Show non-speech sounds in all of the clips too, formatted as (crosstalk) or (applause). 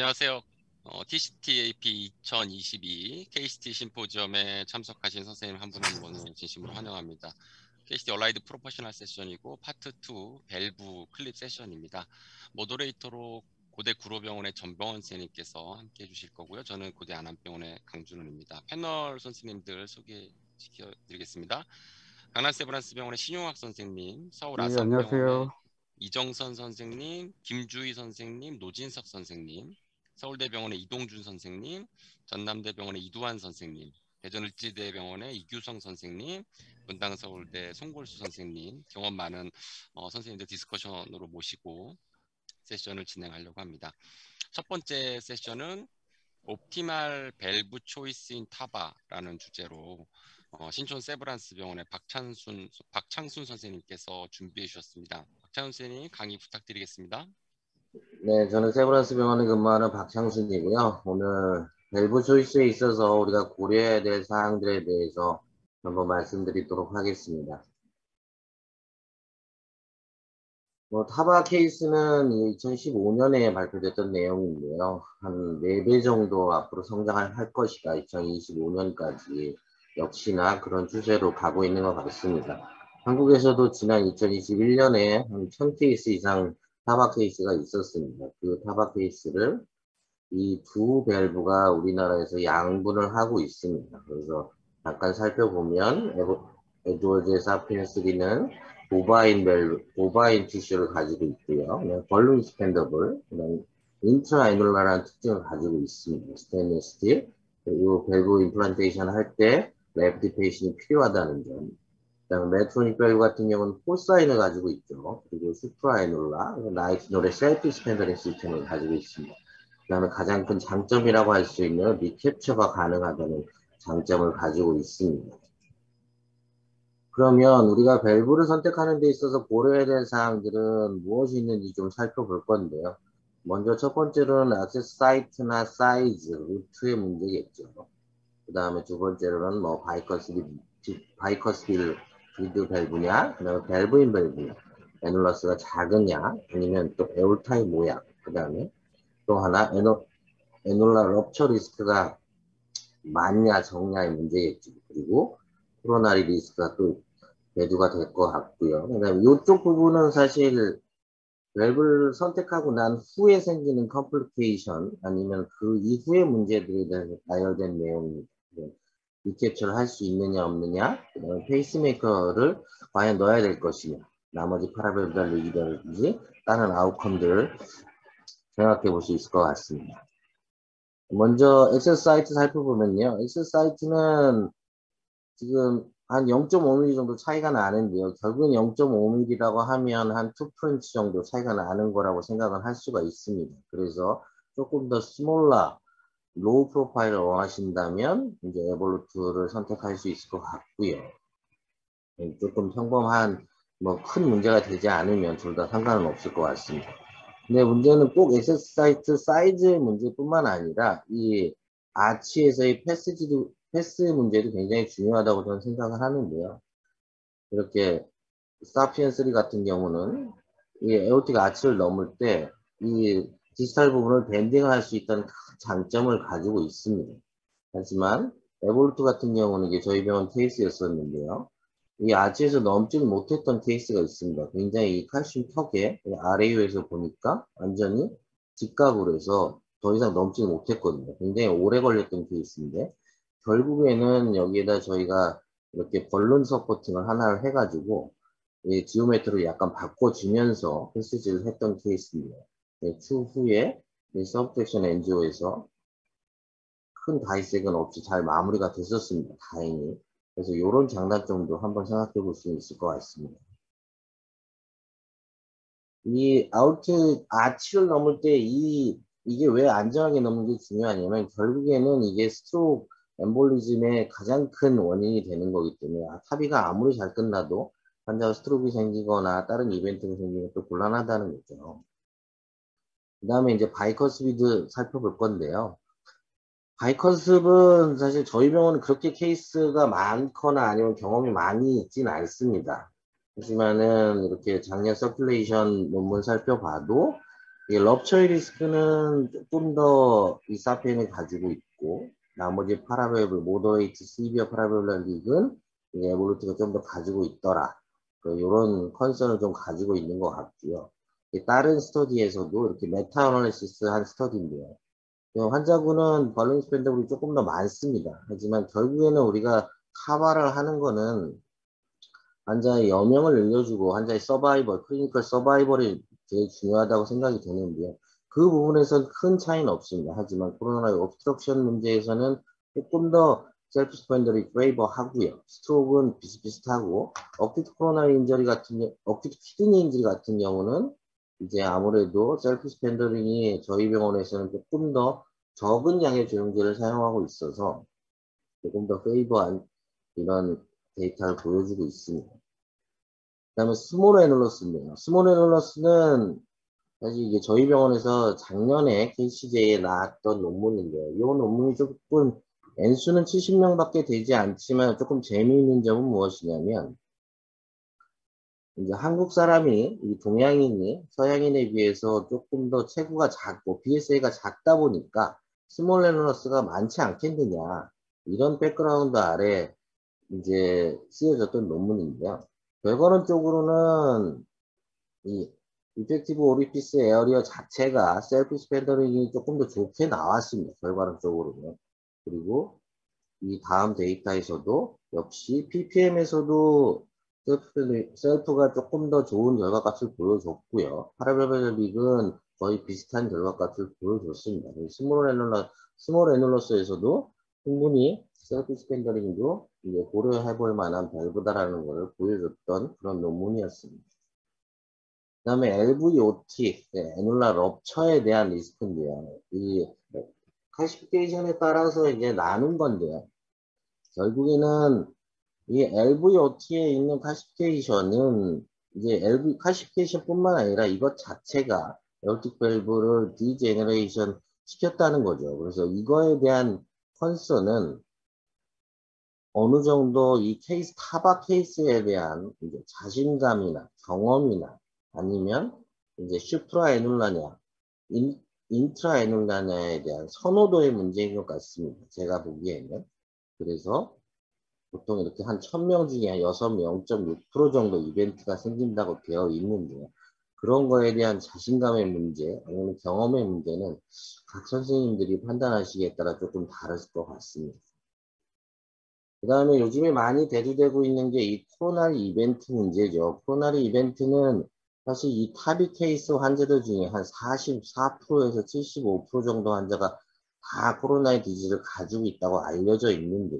안녕하세요. 어, TCTAP 2022 KCT 심포지엄에 참석하신 선생님 한 분 한 분을 (laughs) 진심으로 환영합니다. KCT allied professional 세션이고 파트 2 밸브 클립 세션입니다. moderator로 고대 구로병원의 전병원 선생님께서 함께 해주실 거고요. 저는 고대 안암병원의 강준훈입니다. 패널 선생님들 소개시켜 드리겠습니다. 강남 세브란스 병원의 신용학 선생님, 서울 네, 아산병원의 안녕하세요. 이정선 선생님, 김주희 선생님, 노진석 선생님, 서울대병원의 이동준 선생님, 전남대병원의 이두환 선생님, 대전을지대병원의 이규성 선생님, 분당서울대 송골수 선생님, 경험 많은 어, 선생님들 discussion으로 모시고 세션을 진행하려고 합니다. 첫 번째 세션은 optimal valve choice in TAVR라는 주제로 어, 신촌 세브란스 병원의 박찬순 박창순 선생님께서 준비해 주셨습니다. 박찬순 선생님 강의 부탁드리겠습니다. 네, 저는 세브란스 병원에 근무하는 박창순이고요. 오늘 밸브 초이스에 있어서 우리가 고려해야 될 사항들에 대해서 한번 말씀드리도록 하겠습니다. 뭐 타바 케이스는 2015년에 발표됐던 내용인데요. 한 4배 정도 앞으로 성장할 할 것이다. 2025년까지 역시나 그런 추세로 가고 있는 것 같습니다. 한국에서도 지난 2021년에 한 1000케이스 이상 TAVR 케이스가 있었습니다. 그 TAVR 케이스를 이 두 밸브가 우리나라에서 양분을 하고 있습니다. 그래서 잠깐 살펴보면 Edwards SAPIEN 3는 bovine valve, bovine tissue를 가지고 있고요. balloon expandable, intra-annular라는 특징을 가지고 있습니다. 스테인리스 스틸. 그리고 밸브 implantation 할때 rapid pacing이 필요하다는 점. 그다음에 Medtronic 밸브 같은 경우는 porcine을 가지고 있죠. 그리고 supra-annular, nitinol의 self-expanding 시스템을 가지고 있습니다. 그다음에 가장 큰 장점이라고 할 수 있는 recapture가 가능하다는 장점을 가지고 있습니다. 그러면 우리가 밸브를 선택하는 데 있어서 고려해야 될 사항들은 무엇이 있는지 좀 살펴볼 건데요. 먼저 첫 번째로는 access site나 사이즈, route의 문제겠죠. 그 다음에 두 번째로는 뭐 bicuspid, bicuspid valve냐, 그 다음에 valve-in-valve냐, annulus가 작으냐, 아니면 또 aortic 모양, 그 다음에 또 하나 annular rupture risk가 많냐 적냐의 문제겠죠. 그리고 coronary risk가 또 대두가 될 것 같고요. 그다음에 이쪽 부분은 사실 밸브를 선택하고 난 후에 생기는 complication 아니면 그 이후의 문제들에 대해서 나열된 내용입니다. recapture를 할 수 있느냐 없느냐 페이스메이커를 과연 넣어야 될 것이냐 나머지 paravalvular leak이라든지 다른 outcome들을 생각해 볼 수 있을 것 같습니다. 먼저 access site 살펴보면요. access site는 지금 한 0.5mm 정도 차이가 나는데요. 결국은 0.5mm라고 하면 한 2 French 정도 차이가 나는 거라고 생각을 할 수가 있습니다. 그래서 조금 더 smaller, low profile을 원하신다면 이제 Evolut를 선택할 수 있을 것 같고요. 네, 조금 평범한 뭐 큰 문제가 되지 않으면 둘 다 상관은 없을 것 같습니다. 근데 문제는 꼭 access site 사이즈의 문제뿐만 아니라 이 아치에서의 passage도 pass 문제도 굉장히 중요하다고 저는 생각을 하는데요. 이렇게 SAPIEN 3 같은 경우는 이 aortic arch를 넘을 때 이 distal 부분을 bending을 할 수 있다는 큰 장점을 가지고 있습니다. 하지만 Evolut 같은 경우는 이게 저희 병원 케이스였었는데요. 이 아치에서 넘지 못했던 케이스가 있습니다. 굉장히 이 칼슘 턱에 RAU에서 보니까 완전히 직각으로 해서 더 이상 넘지 못했거든요. 굉장히 오래 걸렸던 케이스인데 결국에는 여기에다 저희가 이렇게 balloon supporting을 하나를 해가지고 이 geometry를 약간 바꿔주면서 passage를 했던 케이스입니다. 네, 추후에 subtraction angio에서 큰 dissection은 없이 잘 마무리가 됐었습니다. 다행히. 그래서 이런 장단점도 한번 생각해 볼 수 있을 것 같습니다. 이 아우트 아치를 넘을 때 이 이게 왜 안정하게 넘는 게 중요하냐면 결국에는 이게 stroke embolism의 가장 큰 원인이 되는 거기 때문에 TAVI가 아무리 잘 끝나도 환자가 stroke가 생기거나 다른 이벤트가 생기면 또 곤란하다는 거죠. 그 다음에 이제 bicuspid 살펴볼 건데요. bicuspid는 사실 저희 병원은 그렇게 케이스가 많거나 아니면 경험이 많이 있진 않습니다. 하지만은 이렇게 작년 Circulation 논문 살펴봐도 이 rupture의 risk는 조금 더 이 SAPIEN이 가지고 있고 나머지 paravalvular moderate severe paravalvular leak는 Evolut가 좀 더 가지고 있더라. 이런 그 concern을 좀 가지고 있는 것 같고요. 다른 study에서도 이렇게 meta analysis 한 study인데요. 환자군은 balloon expandable이 조금 더 많습니다. 하지만 결국에는 우리가 TAVR를 하는 거는 환자의 여명을 늘려주고 환자의 survival, clinical survival이 제일 중요하다고 생각이 되는데요. 그 부분에서 큰 차이는 없습니다. 하지만 coronary obstruction 문제에서는 조금 더 self-expandable이 favor 하고요. stroke는 비슷비슷하고 acute coronary injury 같은 acute kidney injury 같은 경우는 이제 아무래도 self-expanding이 저희 병원에서는 조금 더 적은 양의 조영제를 사용하고 있어서 조금 더 favor한 이런 데이터를 보여주고 있습니다. 그 다음에 small annulus입니다. small annulus는 사실 이게 저희 병원에서 작년에 KCJ에 나왔던 논문인데요. 이 논문이 조금 N수는 70명밖에 되지 않지만 조금 재미있는 점은 무엇이냐면 이제 한국 사람이 이 동양인이 서양인에 비해서 조금 더 체구가 작고 BSA가 작다 보니까 small annulus가 많지 않겠느냐 이런 백그라운드 아래 이제 쓰여졌던 논문인데요. 결과론적으로는 이 effective orifice area 자체가 self-expanding이 조금 더 좋게 나왔습니다. 결과론적으로는. 그리고 이 다음 데이터에서도 역시 PPM에서도 self, 가 조금 더 좋은 결과값을 보여줬고요. paravalvular leak은 거의 비슷한 결과값을 보여줬습니다. small annu, small annulus에서도 충분히 self-expanding도 이제 고려해볼 만한 밸브다라는 것을 보여줬던 그런 논문이었습니다. 그 다음에 LVOT, 네, annular rupture에 대한 리스크인데요. 이 calcification에 따라서 이제 나눈 건데요. 결국에는 이 LVOT에 있는 calcification은 이제 LV 클래시피케이션뿐만 아니라 이것 자체가 aortic valve를 degeneration 시켰다는 거죠. 그래서 이거에 대한 concern은 어느 정도 이 케이스 TAVR 케이스에 대한 이제 자신감이나 경험이나 아니면 이제 supra-annular냐 in, intra-annular냐에 대한 선호도의 문제인 것 같습니다. 제가 보기에는 그래서 보통 이렇게 한 1000명 중에 한 6명 0.6% 정도 이벤트가 생긴다고 되어 있는데요. 그런 거에 대한 자신감의 문제 아니면 경험의 문제는 각 선생님들이 판단하시기에 따라 조금 다를 것 같습니다. 그 다음에 요즘에 많이 대두되고 있는 게 이 coronary 이벤트 문제죠. coronary 이벤트는 사실 이 TAVI 케이스 환자들 중에 한 44%에서 75% 정도 환자가 다 coronary disease를 가지고 있다고 알려져 있는데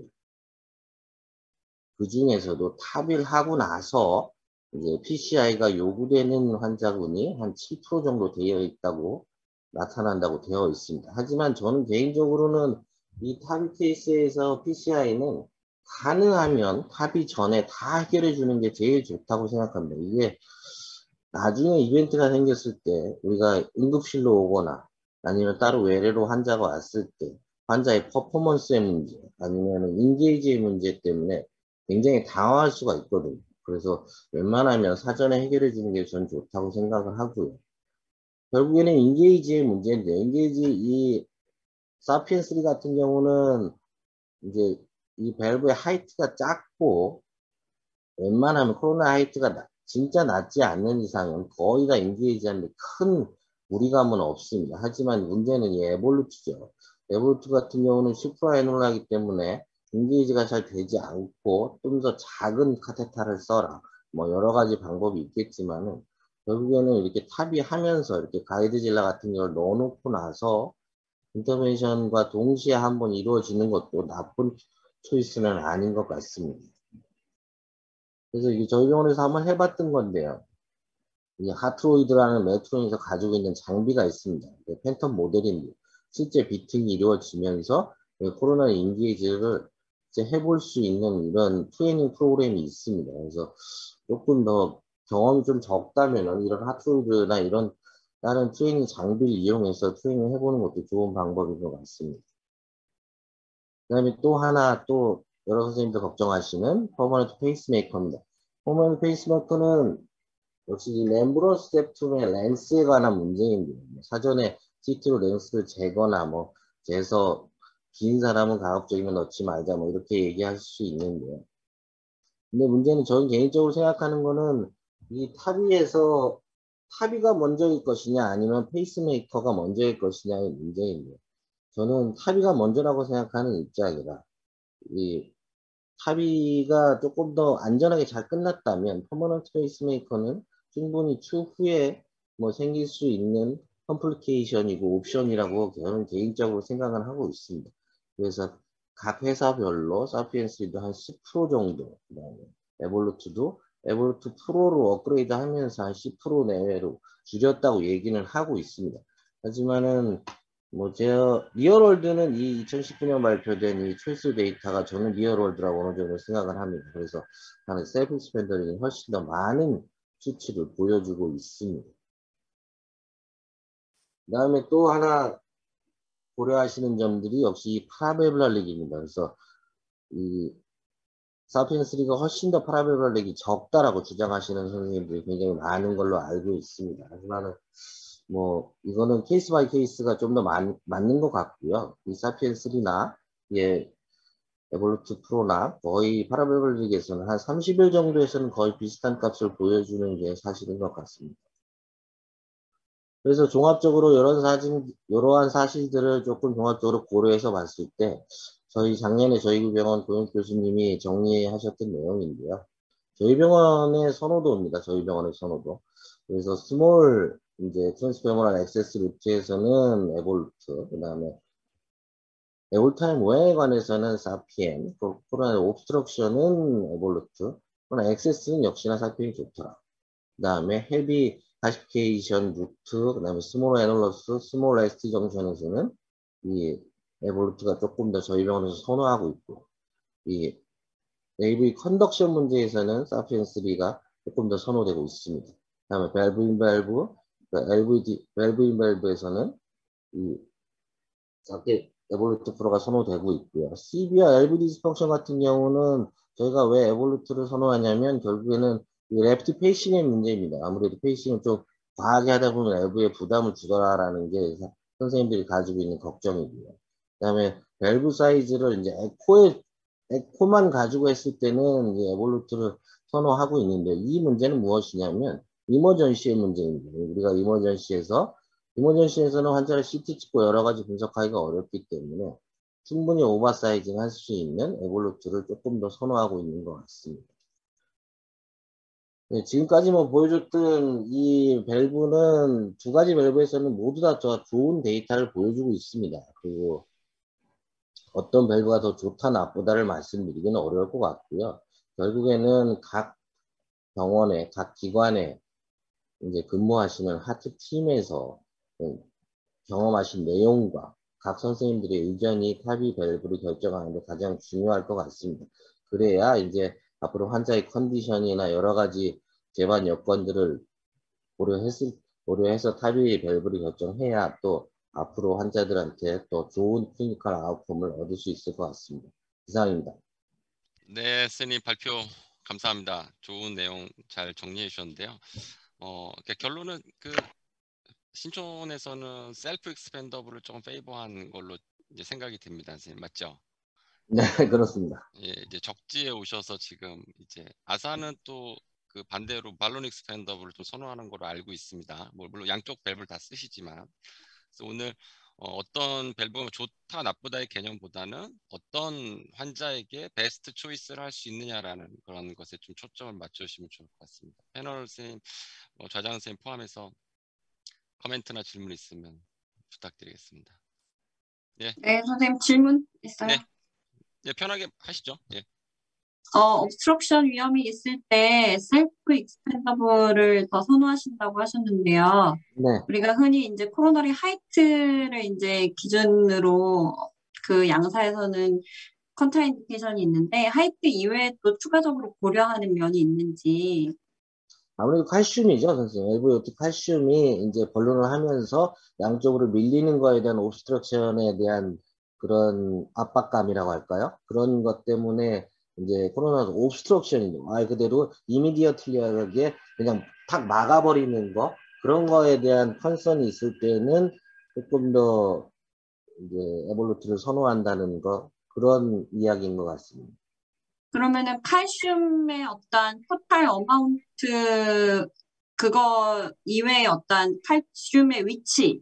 그 중에서도 TAVI를 하고 나서 이제 PCI가 요구되는 환자군이 한 7% 정도 되어 있다고 나타난다고 되어 있습니다. 하지만 저는 개인적으로는 이 TAVI 케이스에서 PCI는 가능하면 TAVI 전에 다 해결해 주는 게 제일 좋다고 생각합니다. 이게 나중에 이벤트가 생겼을 때 우리가 응급실로 오거나 아니면 따로 외래로 환자가 왔을 때 환자의 퍼포먼스의 문제 아니면 인게이지의 문제 때문에 굉장히 당황할 수가 있거든요. 그래서 웬만하면 사전에 해결해 주는 게 전 좋다고 생각을 하고요. 결국에는 인게이지의 문제인데, 인게이지 이 사피엔 3 같은 경우는 이제 이 밸브의 하이트가 작고 웬만하면 coronary height가 나, 진짜 낮지 않는 이상은 거의 다 engage하는데 큰 무리감은 없습니다. 하지만 문제는 이 Evolut죠. Evolut 같은 경우는 supra-annular기 때문에 인게이지가 잘 되지 않고 좀 더 작은 catheter를 써라. 뭐 여러 가지 방법이 있겠지만은 결국에는 이렇게 TAVI하면서 이렇게 GuideZilla 같은 걸 넣어놓고 나서 intervention과 동시에 한번 이루어지는 것도 나쁜 choice는 아닌 것 같습니다. 그래서 이게 저희 병원에서 한번 해봤던 건데요. 이 Heartroid라는 Medtronic에서 가지고 있는 장비가 있습니다. 팬텀 모델인데 실제 beating이 이루어지면서 코로나 인게이지를 해볼 수 있는 이런 트레이닝 프로그램이 있습니다. 그래서 조금 더 경험이 좀 적다면 이런 Heartroid나 이런 다른 트레이닝 장비를 이용해서 트레이닝 해보는 것도 좋은 방법인 것 같습니다. 그 다음에 또 하나 또 여러 선생님들 걱정하시는 permanent pacemaker입니다. Permanent pacemaker는 역시 이 램브로스 제품의 렌스에 관한. 뭐 사전에 시트로 렌스를 재거나 뭐 재서 긴 사람은 가급적이면 넣지 말자 뭐 이렇게 얘기할 수 있는데요. 근데 문제는 저는 개인적으로 생각하는 거는 이 TAVI에서 TAVI가 먼저일 것이냐 아니면 pacemaker가 먼저일 것이냐의 문제인데요. 저는 TAVI가 먼저라고 생각하는 입장이라 이 TAVI가 조금 더 안전하게 잘 끝났다면 permanent pacemaker는 충분히 추후에 뭐 생길 수 있는 complication이고 옵션이라고 저는 개인적으로 생각을 하고 있습니다. 그래서 각 회사별로 Sapien도 한 10% 정도, 그다음에 Evolut도 Evolut Pro로 업그레이드 하면서 한 10% 내외로 줄였다고 얘기는 하고 있습니다. 하지만은 뭐 제가 real world는 이 2019년 발표된 이 CHOICE 데이터가 저는 real world라고 어느 정도 생각을 합니다. 그래서 하는 self-expanding이 훨씬 더 많은 수치를 보여주고 있습니다. 그 다음에 또 하나 고려하시는 점들이 역시 paravalvular leak입니다. 그래서 이 Sapien 3가 훨씬 더 paravalvular leak이 적다라고 주장하시는 선생님들이 굉장히 많은 걸로 알고 있습니다. 하지만은 뭐 이거는 case by case가 좀 더 맞는 것 같고요. 이 Sapien 3나 예 Evolut Pro나 거의 paravalvular leak에서는 한 30일 정도에서는 거의 비슷한 값을 보여주는 게 사실인 것 같습니다. 그래서 종합적으로 이런 사진, 이러한 사실들을 조금 종합적으로 고려해서 봤을 때 저희 작년에 저희 병원 고용 교수님이 정리하셨던 내용인데요. 저희 병원의 선호도입니다. 저희 병원의 선호도. 그래서 small 이제 transfemoral access route에서는 Evolut, 그 다음에 aorta 모양에 관해서는 Sapien, coronary obstruction은 Evolut, 그러나 access는 역시나 Sapien이 좋더라. 그 다음에 heavy calcification root, 그 다음에 small annulus, small ST junction에서는 이 Evolut가 조금 더 저희 병원에서 선호하고 있고, 이 AV conduction 문제에서는 Sapien 3가 조금 더 선호되고 있습니다. 그 다음에 밸브 인 밸브, LVD, 밸브 인 밸브에서는 이 작게 Evolut Pro가 선호되고 있고요. severe LV dysfunction 같은 경우는 저희가 왜 Evolut를 선호하냐면 결국에는 이 rapid pacing의 문제입니다. 아무래도 pacing을 좀 과하게 하다 보면 LV에 부담을 주더라라는 게 선생님들이 가지고 있는 걱정이고요. 그 다음에 밸브 사이즈를 이제 에코에, echo만 가지고 했을 때는 이 Evolut를 선호하고 있는데 이 문제는 무엇이냐면 이머전시의 문제입니다. 우리가 이머전시에서 이머전시에서는 환자를 CT 찍고 여러 가지 분석하기가 어렵기 때문에 충분히 oversizing 할 수 있는 Evolut를 조금 더 선호하고 있는 것 같습니다. 네, 지금까지 뭐 보여줬던 이 밸브는 두 가지 밸브에서는 모두 다 좋은 데이터를 보여주고 있습니다. 그리고 어떤 밸브가 더 좋다 나쁘다를 말씀드리기는 어려울 것 같고요. 결국에는 각 병원에 각 기관에 이제 근무하시는 heart team에서 경험하신 내용과 각 선생님들의 의견이 TAVI 밸브를 결정하는 데 가장 중요할 것 같습니다. 그래야 이제 앞으로 환자의 컨디션이나 여러 가지 재반 여건들을 고려했을, 고려해서 TAVI 밸브를 결정해야 또 앞으로 환자들한테 또 좋은 clinical outcome을 얻을 수 있을 것 같습니다. 이상입니다. 네, 선생님 발표 감사합니다. 좋은 내용 잘 정리해 주셨는데요. 어, 그러니까 결론은 그 신촌에서는 self expandable을 조금 favor한 걸로 이제 생각이 됩니다, 선생님 맞죠? 네, (laughs) 그렇습니다. 예, 이제 적지에 오셔서 지금 이제 아산은 또 그 반대로 balloon expandable을 좀 선호하는 걸로 알고 있습니다. 뭐 물론 양쪽 밸브를 다 쓰시지만 그래서 오늘 어, 떤 밸브가 좋다 나쁘다의 개념보다는 어떤 환자에게 best choice를 할 수 있느냐라는 그런 것에 좀 초점을 맞추시면 좋을 것 같습니다. 패널 선생님, 뭐 좌장 선생님 포함해서 코멘트나 질문 있으면 부탁드리겠습니다. 예. 네, 선생님 질문 있어요? 네. 예, 편하게 하시죠. 예. 어, obstruction 위험이 있을 때 self expandable을 더 선호하신다고 하셨는데요. 네. 우리가 흔히 이제 coronary height를 이제 기준으로 그 양사에서는 contraindication이 있는데 height 이외에 또 추가적으로 고려하는 면이 있는지 아무래도 칼슘이죠, 선생님. LVOT 칼슘이 이제 balloon을 하면서 양쪽으로 밀리는 거에 대한 obstruction에 대한 그런 압박감이라고 할까요? 그런 것 때문에 이제 coronary obstruction이 말 그대로 immediately하게 그냥 탁 막아버리는 거 그런 거에 대한 concern이 있을 때는 조금 더 이제 Evolut를 선호한다는 거 그런 이야기인 것 같습니다. 그러면은 칼슘의 어떤 total amount 그거 이외의 어떤 칼슘의 위치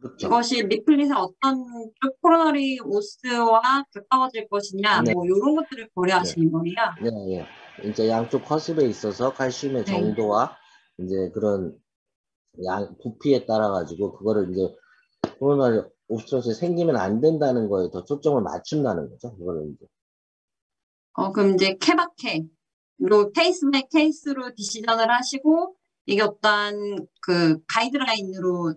그렇죠. 이것이 leaflet의 어떤 쪽 coronary os와 가까워질 것이냐 네. 뭐 이런 것들을 고려하시는 거예요. 네, 예. 이제 양쪽 cusp에 있어서 칼슘의 네. 정도와 이제 그런 양 부피에 따라 가지고 그거를 이제 코로나 옵스트럭션이 생기면 안 된다는 거에 더 초점을 맞춘다는 거죠. 그거를 이제. 어 그럼 이제 케바케로 케이스 매 케이스로 디시전을 하시고 이게 어떤 그 가이드라인으로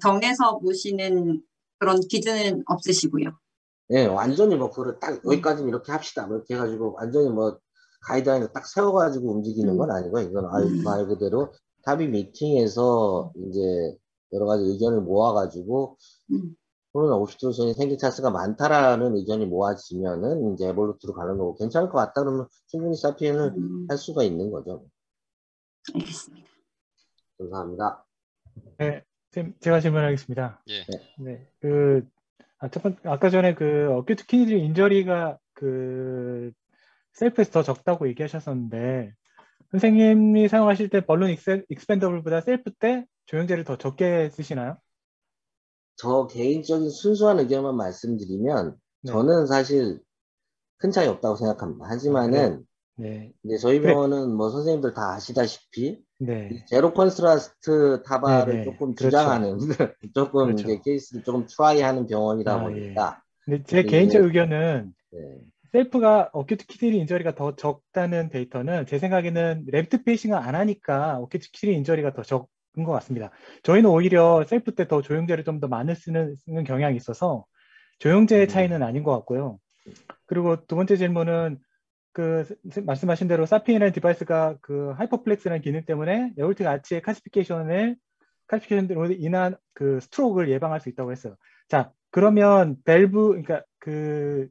정해서 보시는 그런 기준은 없으시고요. 예, 완전히 뭐 그거를 딱 여기까지는 이렇게 합시다. 뭐 이렇게 해가지고 완전히 뭐 가이드라인을 딱 세워가지고 움직이는 건 아니고 이건 말, 음. 말 그대로 합의 미팅에서 이제 여러 가지 의견을 모아가지고 음. coronary obstruction이 생길 찬스가 많다라는 의견이 모아지면은 이제 Evolut로 가는 거고 괜찮을 것 같다 그러면 충분히 Sapien을 음, 할 수가 있는 거죠. 알겠습니다. 감사합니다. 네, 쌤, 제가 질문하겠습니다. 예. 네, 그, 아, 첫 번, 아까 전에 그 acute kidney injury가 그 self에서 더 적다고 얘기하셨었는데, 선생님이 사용하실 때 balloon ex, expandable보다 self 때 조영제를 더 적게 쓰시나요? 저 개인적인 순수한 의견만 말씀드리면 네. 저는 사실 큰 차이 없다고 생각합니다. 하지만은 네, 이제 저희. 병원은 뭐 선생님들 다 아시다시피 네, zero contrast TAVR를 네, 네. 조금 그렇죠. 주장하는 (laughs) 조금 그렇죠. 이제 케이스를 조금 try하는 병원이다 아, 보니까 근데 제 이게- 개인적 의견은 네. self가 acute kidney injury가 더 적다는 데이터는 제 생각에는 rapid pacing을 안 하니까 acute kidney injury가 더 적은 것 같습니다. 저희는 오히려 셀프 때 더 조영제를 좀 더 많이 쓰는, 쓰는 경향이 있어서 조영제의 음. 차이는 아닌 것 같고요. 그리고 두 번째 질문은 그 스- 말씀하신 대로 Sapien이라는 device가 그 hyperflex라는 기능 때문에 aortic arch의 calcification을 calcification으로 인한 그 stroke를 예방할 수 있다고 했어요. 자, 그러면 밸브 그러니까 그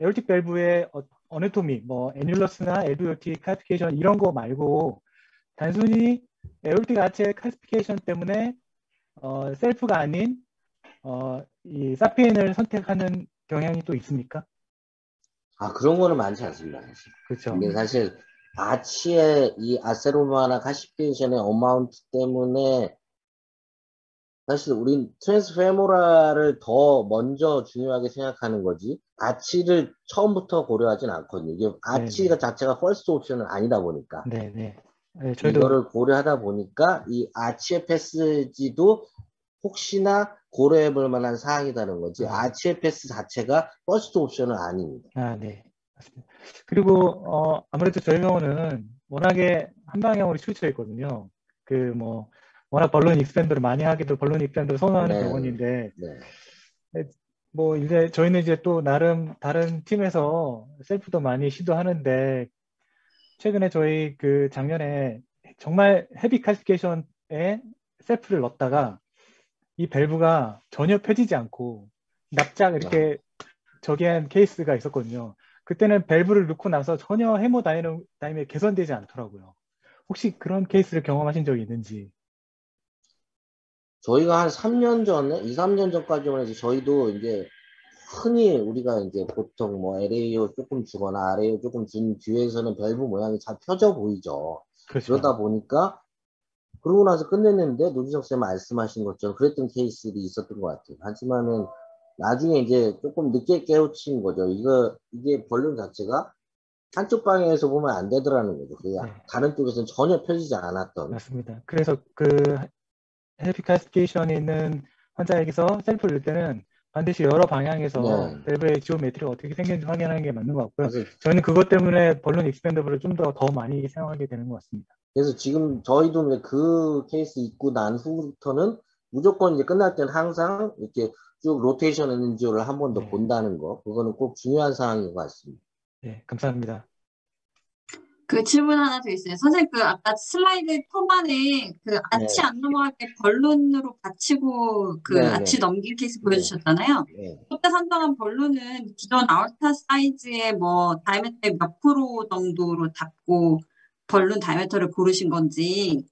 aortic valve의 어, anatomy, 뭐 annulus나 LVOT calcification 이런 거 말고 단순히 aortic arch의 calcification 때문에 어, self가 아닌 어, 이 Sapien을 선택하는 경향이 또 있습니까? 아 그런 거는 많지 않습니다. 그렇죠. 근데 사실 아치의 이 atheroma나 calcification의 amount 때문에 사실 우린 transfemoral을 더 먼저 중요하게 생각하는 거지 아치를 처음부터 고려하진 않거든요. 이게 아치가 자체가 first option은 아니다 보니까 네, 네. 네, 저희도 이거를 고려하다 보니까 이 아치의 passage도 혹시나 고려해 볼 만한 사항이라는 거지 네. 아치의 passage 자체가 first option은 아닙니다. 아, 네. 맞습니다. 그리고 어, 아무래도 저희 병원은 워낙에 한 방향으로 치우쳐 있거든요. 그 뭐 워낙 balloon expandable을 많이 하기도 balloon expandable을 선호하는 네. 병원인데 네. 뭐 이제 저희는 이제 또 나름 다른 팀에서 self도 많이 시도하는데 최근에 저희 그 작년에 정말 헤비 칼시피케이션에 셀프를 넣었다가 이 밸브가 전혀 펴지지 않고 납작 이렇게 저기한 케이스가 있었거든요. 그때는 밸브를 넣고 나서 전혀 hemodynamic이 개선되지 않더라고요. 혹시 그런 케이스를 경험하신 적이 있는지? 저희가 한 3년 전에, 2, 3년 전까지만 해도 저희도 이제 흔히 우리가 이제 보통 뭐 LAO 조금 주거나 RAO 조금 준 view에서는 밸브 모양이 잘 펴져 보이죠. 그렇죠. 그러다 보니까 그러고 나서 끝냈는데 노지석 쌤 말씀하신 것처럼 그랬던 케이스들이 있었던 것 같아요. 하지만은 나중에 이제 조금 늦게 깨우친 거죠. 이거 이게 balloon 자체가 한쪽 방향에서 보면 안 되더라는 거죠. 그냥 네. 다른 쪽에서는 전혀 펴지지 않았던. 맞습니다. 그래서 그 헤피카스케이션에 있는 환자에게서 self를 넣을 때는 반드시 여러 방향에서 네. 밸브의 geometry가 어떻게 생겼는지 확인하는 게 맞는 것 같고요. 그래서 저는 그것 때문에 balloon expandable을 좀 더 더 많이 사용하게 되는 것 같습니다. 그래서 지금 저희도 이제 그 케이스 있고 난 후부터는 무조건 이제 끝날 때는 항상 이렇게 쭉 rotation angio를 한 번더 네. 본다는 거. 그거는 꼭 중요한 사항인 것 같습니다. 네, 감사합니다. 그 질문 하나 더 있어요. 선생님, 그 아까 슬라이드 초반에 그 아치 네. 안 넘어갈 때 balloon으로 받치고 그 네, 네. 아치 넘긴 케이스 보여주셨잖아요. 네. 그때 산정한 balloon은 기존 aorta 사이즈의 뭐 diameter의 몇 프로 정도로 잡고 balloon diameter를 고르신 건지.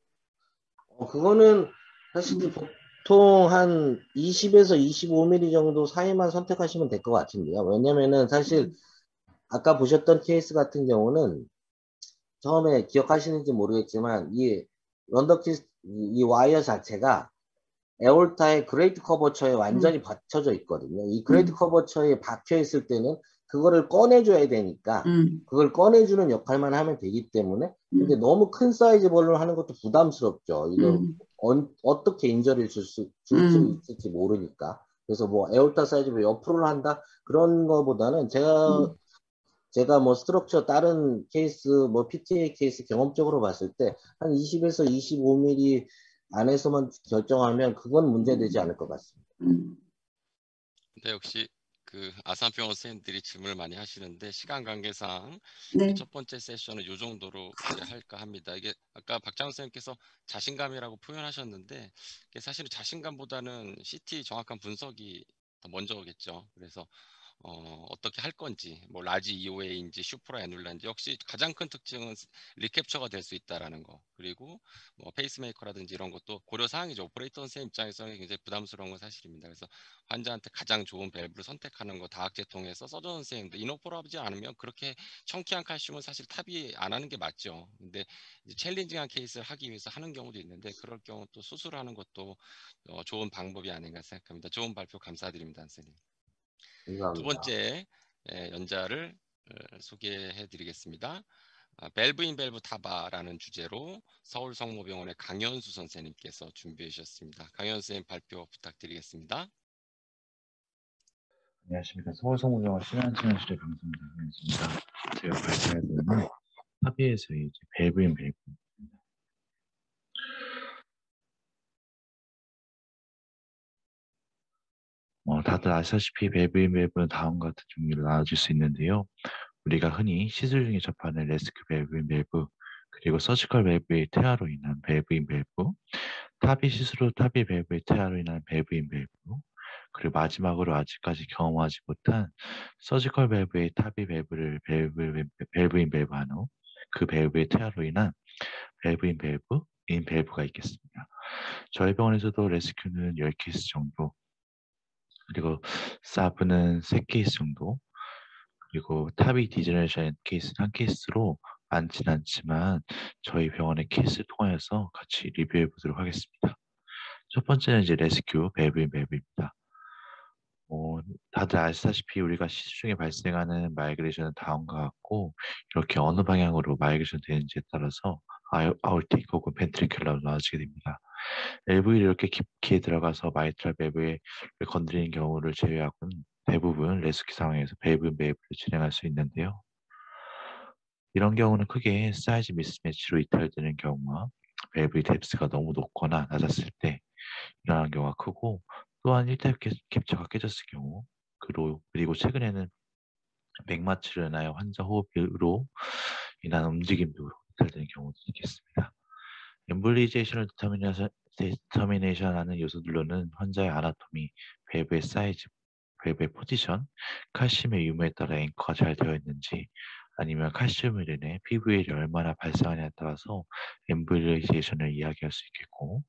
어, 그거는 사실 보통 한 20에서 25mm 정도 사이만 선택하시면 될 것 같은데요. 왜냐면은 사실 아까 보셨던 케이스 같은 경우는 처음에 기억하시는지 모르겠지만 이 Lunderquist 이, 이 와이어 자체가 aorta의 greater curvature에 완전히 받쳐져 있거든요. 이 greater 음. curvature에 박혀 있을 때는 그거를 꺼내줘야 되니까 음, 그걸 꺼내주는 역할만 하면 되기 때문에 근데 너무 큰 사이즈 balloon을 하는 것도 부담스럽죠. 이거 음, 어떻게 injury를 줄 수, 줄수 음. 있을지 모르니까. 그래서 뭐 aorta 사이즈 뭐 옆으로 한다 그런 거보다는 제가 음. 제가 뭐 structure 다른 케이스 뭐 PTA 케이스 경험적으로 봤을 때 한 20에서 25mm 안에서만 결정하면 그건 문제되지 않을 것 같습니다. 음. 근데 역시 그 아산병원 선생님들이 질문을 많이 하시는데 시간 관계상 네. 첫 번째 세션은 이 정도로 할까 합니다. 이게 아까 박장훈 선생님께서 자신감이라고 표현하셨는데 사실은 자신감보다는 CT 정확한 분석이 더 먼저겠죠. 그래서 어, 어떻게 할 건지, 뭐 large EOA인지 supra-annular인지 역시 가장 큰 특징은 recapture가 될 수 있다라는 거. 그리고 뭐 페이스메이커라든지 이런 것도 고려 사항이죠. operator 선생님 입장에서는 굉장히 부담스러운 건 사실입니다. 그래서 환자한테 가장 좋은 밸브를 선택하는 거 다학제 통해서 surgeon 선생님도 inoperable 하지 않으면 그렇게 chunky한 칼슘은 사실 TAVI 안 하는 게 맞죠. 근데 이제 challenging한 케이스를 하기 위해서 하는 경우도 있는데 그럴 경우 또 수술하는 것도 어, 좋은 방법이 아닌가 생각합니다. 좋은 발표 감사드립니다, 선생님. 감사합니다. 두 번째 예, 연자를 어, 소개해 드리겠습니다. 아, valve in valve TAVR라는 주제로 서울 성모병원의 강현수 선생님께서 준비해 주셨습니다. 강현수 선생님 발표 부탁드리겠습니다. 안녕하십니까. 서울 성모병원 심장치료실의 강성입니다. 제가 발표할 때는 TAVI에서의 이제 valve in valve. 어, 다들 아시다시피 valve in valve는 다음과 같은 종류로 나눠질 수 있는데요. 우리가 흔히 시술 중에 접하는 rescue valve in valve, 그리고 surgical 밸브의 failure로 인한 valve in valve, TAVI 시술 후 TAVI 밸브의 failure로 인한 valve in valve, 그리고 마지막으로 아직까지 경험하지 못한 surgical 밸브의 TAVI 밸브를 valve, valve in valve 한 후 그 밸브의 failure로 인한 valve in valve, in valve가 있겠습니다. 저희 병원에서도 rescue는 10케이스 정도, 그리고 SAVR는 3케이스 정도, 그리고 TAVI degeneration 케이스는 한 케이스로 많진 않지만 저희 병원의 케이스를 통해서 같이 리뷰해 보도록 하겠습니다. 첫 번째는 이제 rescue valve in valve입니다. 어, 다들 아시다시피 우리가 시술 중에 발생하는 migration은 다음과 같고 이렇게 어느 방향으로 migration 되는지에 따라서 aortic 혹은 ventricular로 나눠지게 됩니다. LV를 이렇게 깊게 들어가서 mitral 밸브에 건드리는 경우를 제외하고는 대부분 rescue 상황에서 valve in valve를 진행할 수 있는데요. 이런 경우는 크게 사이즈 mismatch로 이탈되는 경우와 밸브의 뎁스가 너무 높거나 낮았을 때 일어나는 경우가 크고 또한 1대 캡처가 깨졌을 경우 그리고, 최근에는 맥마취를 인하여 환자 호흡으로 인한 움직임도 이탈되는 경우도 있겠습니다. 엠블리제이션을 디터미네이션, 하는 요소들로는 환자의 아나토미, 밸브의 사이즈, 밸브의 포지션, 칼슘의 유무에 따라 앵커가 잘 되어 있는지 아니면 칼슘으로 인해 PVL이 얼마나 발생하냐에 따라서 embolization을 이야기할 수 있겠고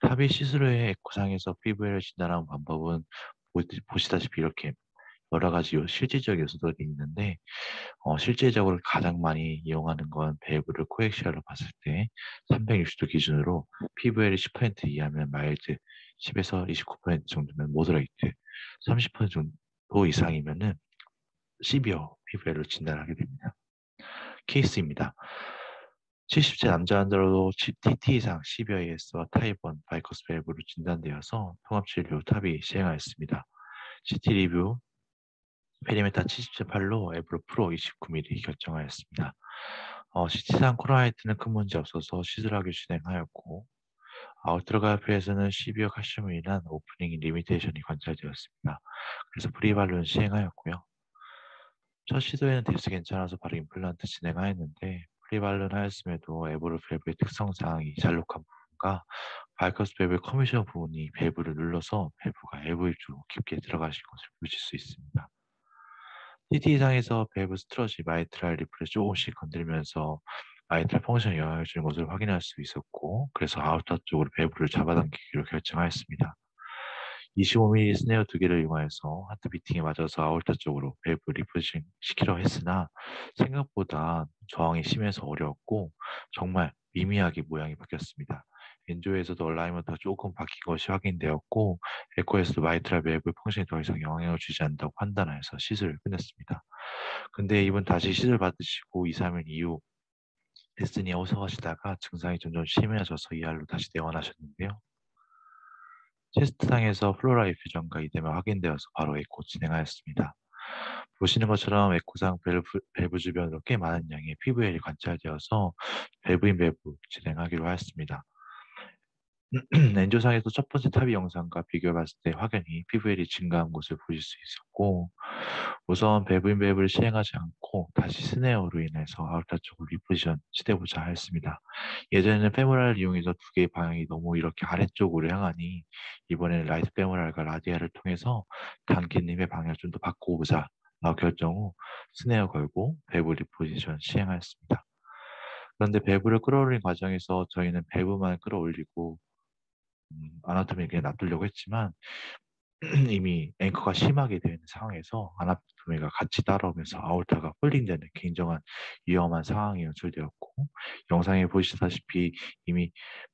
TAVI 시술 후에 에코상에서 PVL을 진단하는 방법은 보- 보시다시피 이렇게 여러 가지 요- 실질적 요소들이 있는데 어, 실제적으로 가장 많이 이용하는 건 밸브를 coaxial로 봤을 때 360도 기준으로 PVL이 10% 이하면 mild, 10에서 29% 정도면 moderate, 30% 정도 이상이면은 severe PVL로 진단하게 됩니다. 케이스입니다. 70세 남자 환자로 TT 이상 시비어 AS와 타입 1 바이커스 밸브로 진단되어서 통합진료 TAVI 시행하였습니다. CT 리뷰 perimeter 70.8로 Evolut PRO 29mm 결정하였습니다. 어, CT상 coronary height는 큰 문제 없어서 시술하기 진행하였고 aortography에서는 severe 칼슘으로 인한 opening limitation이 관찰되었습니다. 그래서 pre-balloon 시행하였고요. 첫 시도에는 depth 괜찮아서 바로 임플란트 진행하였는데 pre-balloon 하였음에도 Evolut 밸브의 특성상 이 잘록한 부분과 bicuspid 밸브의 commissure 부분이 밸브를 눌러서 밸브가 LVOT 쪽으로 깊게 들어가신 것을 보실 수 있습니다. TT 이상에서 밸브 스트럿이 마이트랄 리플을 조금씩 건들면서 mitral function에 영향을 주는 것을 확인할 수 있었고 그래서 aorta 쪽으로 밸브를 잡아당기기로 결정하였습니다. 25mm snare 두 개를 이용하여서 heart beating에 맞춰서 aorta 쪽으로 밸브 repositioning 시키려 했으나 생각보다 저항이 심해서 어려웠고 정말 미미하게 모양이 바뀌었습니다. angio에서도 alignment가 조금 바뀐 것이 확인되었고 에코에서도 mitral valve function이 더 이상 영향을 주지 않는다고 판단하여서 시술을 끝냈습니다. 근데 이분 다시 시술 받으시고 2, 3일 이후 dyspnea 와서 가시다가 증상이 점점 심해져서 ER로 다시 내원하셨는데요. chest상에서 pleural effusion과 edema 확인되어서 바로 에코 진행하였습니다. 보시는 것처럼 에코상 밸브, 밸브 주변으로 꽤 많은 양의 PVL이 관찰되어서 valve-in-valve 진행하기로 하였습니다. (clears throat) angio상에서 첫 번째 TAVI 영상과 비교해 봤을 때 확연히 PVL이 증가한 것을 보실 수 있었고 우선 valve-in-valve를 시행하지 않고 다시 snare로 인해서 aorta 쪽으로 reposition 시도해보자 했습니다. 예전에는 femoral을 이용해서 두 개의 방향이 너무 이렇게 아래쪽으로 향하니 이번에는 right femoral과 radial을 통해서 당김의 방향을 좀 더 바꿔보자 라고 결정 후 snare 걸고 밸브 reposition 시행하였습니다. 그런데 밸브를 끌어올린 과정에서 저희는 밸브만 끌어올리고 음, anatomy를 그냥 놔두려고 했지만 (clears throat) 이미 앵커가 심하게 되어 있는 상황에서 anatomy가 같이 따라오면서 aorta가 pulling되는 굉장한 위험한 상황이 연출되었고 영상에 보시다시피 이미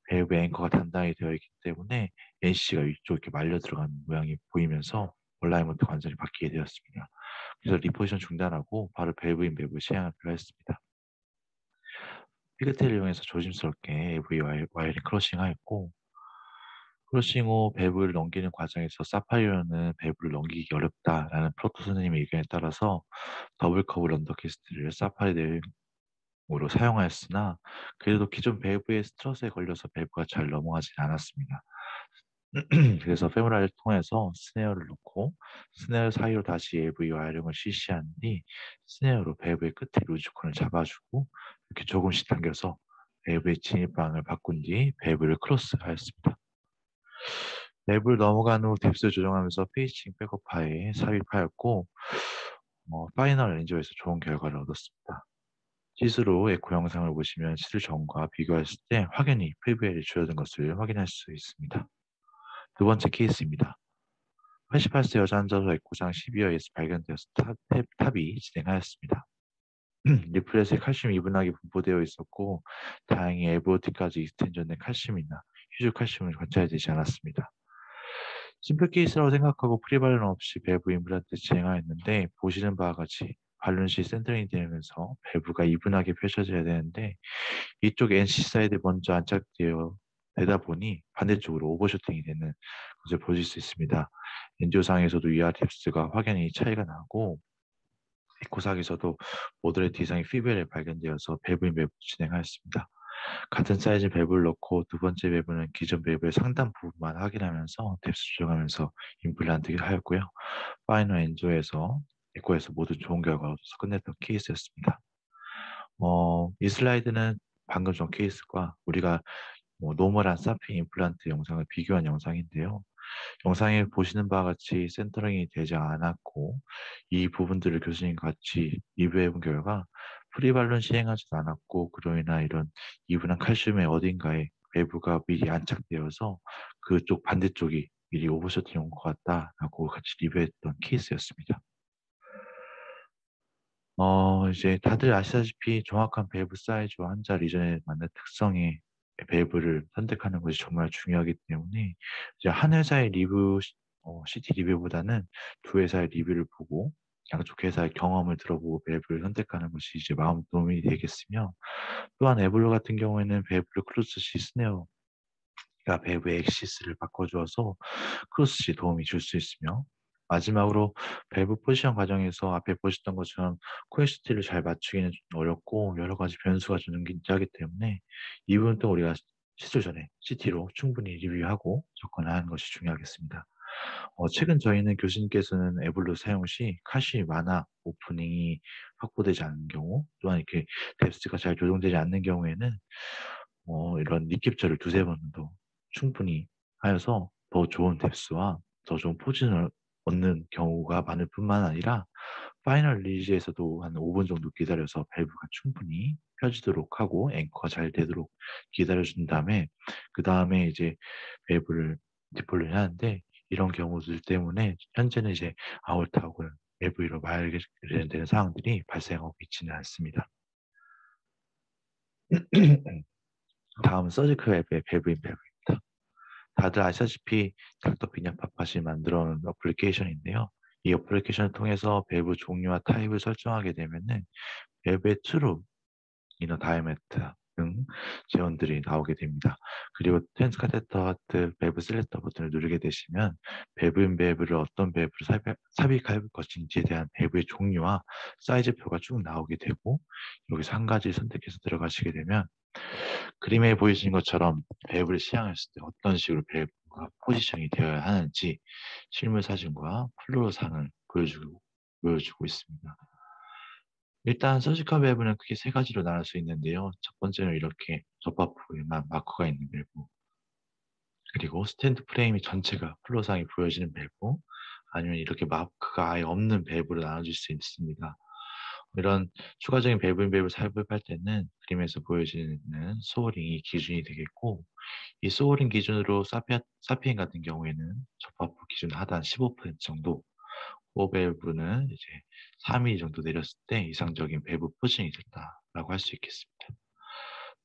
밸브 앵커가 단단히 되어 있기 때문에 NC가 이렇게 말려 들어가는 모양이 보이면서 얼라이먼트 관절이 바뀌게 되었습니다. 그래서 reposition 중단하고 바로 valve-in-valve 시행을 필요했습니다. pigtail을 이용해서 조심스럽게 AV wiring crossing하였고 후 밸브를 넘기는 과정에서 Safari는 밸브를 넘기기 어렵다라는 proctor 선생님의 의견에 따라서 double curve Lunderquist를 Safari 대용으로 사용하였으나 그래도 기존 밸브의 strut에 걸려서 밸브가 잘 넘어가지 않았습니다. (clears throat) 그래서 femoral을 통해서 snare를 넣고 snare 사이로 다시 AV wiring을 실시한 뒤 snare로 밸브의 끝에 nose cone을 잡아주고 이렇게 조금씩 당겨서 밸브의 진입방향을 바꾼 뒤 밸브를 cross하였습니다. 밸브를 넘어간 후 depth 조정하면서 pacing backup하에 삽입하였고 어, final angio에서 좋은 결과를 얻었습니다. 시스로 에코 영상을 보시면 시술 전과 비교했을 때 확연히 PVL이 줄어든 것을 확인할 수 있습니다. 두 번째 케이스입니다. 88세 여자 환자로 에코상 severe AS 발견되어서 TAVI, TAVI 진행하였습니다. (clears throat) leaflet에 칼슘 uneven하게 분포되어 있었고 다행히 LVOT까지 extension된 칼슘이나 휴즈 칼슘을 관찰되지 않았습니다. simple 케이스라고 생각하고 pre-balloon 없이 밸브 임플란트 진행하였는데 보시는 바와 같이 balloon 시 centering이 되면서 밸브가 even하게 펼쳐져야 되는데 이쪽 NC side 먼저 안착되어 되다 보니 반대쪽으로 overshooting이 되는 것을 보실 수 있습니다. angio상에서도 위아래 depth가 확연히 차이가 나고 에코상에서도 moderate 이상의 PVL이 발견되어서 valve-in-valve 진행하였습니다. 같은 사이즈 밸브를 넣고 두 번째 밸브는 기존 밸브의 상단 부분만 확인하면서 depth 조정하면서 임플란트를 하였고요. final angio에서 에코에서 모두 좋은 결과를 얻어서 끝냈던 케이스였습니다. 어, 이 슬라이드는 방금 전 케이스과 우리가 뭐 normal한 Sapien 임플란트 영상을 비교한 영상인데요. 영상에 보시는 바와 같이 centering이 되지 않았고 이 부분들을 교수님 같이 리뷰해 본 결과 pre-balloon 시행하지도 않았고 그로 인한 이런 uneven한 칼슘의 어딘가에 밸브가 미리 안착되어서 그쪽 반대쪽이 미리 overshooting 된 것 같다라고 같이 리뷰했던 케이스였습니다. 어, 이제 다들 아시다시피 정확한 밸브 사이즈와 환자 lesion에 맞는 특성의 밸브를 선택하는 것이 정말 중요하기 때문에 이제 한 회사의 리뷰 어, CT 리뷰보다는 두 회사의 리뷰를 보고 양쪽 회사의 경험을 들어보고 밸브를 선택하는 것이 이제 많은 도움이 되겠으며 또한 Evolut 같은 경우에는 밸브를 cross 시 snare 가 밸브의 axis를 바꿔주어서 cross 시 도움이 줄 수 있으며 마지막으로 밸브 포지션 과정에서 앞에 보셨던 것처럼 coaxiality를 잘 맞추기는 좀 어렵고 여러 가지 변수가 좀 존재하기 때문에 이 부분도 우리가 시술 전에 CT로 충분히 리뷰하고 접근하는 것이 중요하겠습니다. 어, 최근 저희는 교수님께서는 Evolut 사용 시 카시 만화 opening이 확보되지 않는 경우 또한 이렇게 depth가 잘 조정되지 않는 경우에는 어, 이런 recapture를 두세 번도 충분히 하여서 더 좋은 depth와 더 좋은 position을 얻는 경우가 많을 뿐만 아니라 final release에서도 한 5분 정도 기다려서 밸브가 충분히 펴지도록 하고 앵커가 잘 되도록 기다려준 다음에 그 다음에 이제 밸브를 deploy를 하는데 이런 경우들 때문에 현재는 이제 out하고 LV로 말게 되는 상황들이 발생하고 있지는 않습니다. 다음 surgical valve의 valve in valve입니다. 다들 아시다시피 닥터 Vinayak Bapat이 만들어 놓은 어플리케이션인데요. 이 어플리케이션을 통해서 밸브 종류와 타입을 설정하게 되면은 밸브의 inner diameter 등 제원들이 나오게 됩니다. 그리고 transcatheter heart valve selector 버튼을 누르게 되시면 valve in valve를 어떤 밸브를 삽입할 것인지에 대한 밸브의 종류와 사이즈표가 쭉 나오게 되고 여기서 한 가지 선택해서 들어가시게 되면 그림에 보이시는 것처럼 밸브를 시행했을 때 어떤 식으로 밸브가 position이 되어야 하는지 실물 사진과 fluoro 상을 보여주고, 보여주고 있습니다. 일단 surgical 밸브는 크게 세 가지로 나눌 수 있는데요. 첫 번째는 이렇게 접합부에만 마커가 있는 밸브 그리고 스탠드 프레임이 전체가 fluoro상이 보여지는 밸브 아니면 이렇게 마크가 아예 없는 밸브로 나눠질 수 있습니다. 이런 추가적인 valve in valve 삽입할 때는 그림에서 보여지는 sewing ring이 기준이 되겠고 이 sewing ring 기준으로 SAPI, SAPIEN 같은 경우에는 접합부 기준 하단 15% 정도 CoreValve는 이제 3mm 정도 내렸을 때 이상적인 밸브 포징이 됐다라고 할 수 있겠습니다.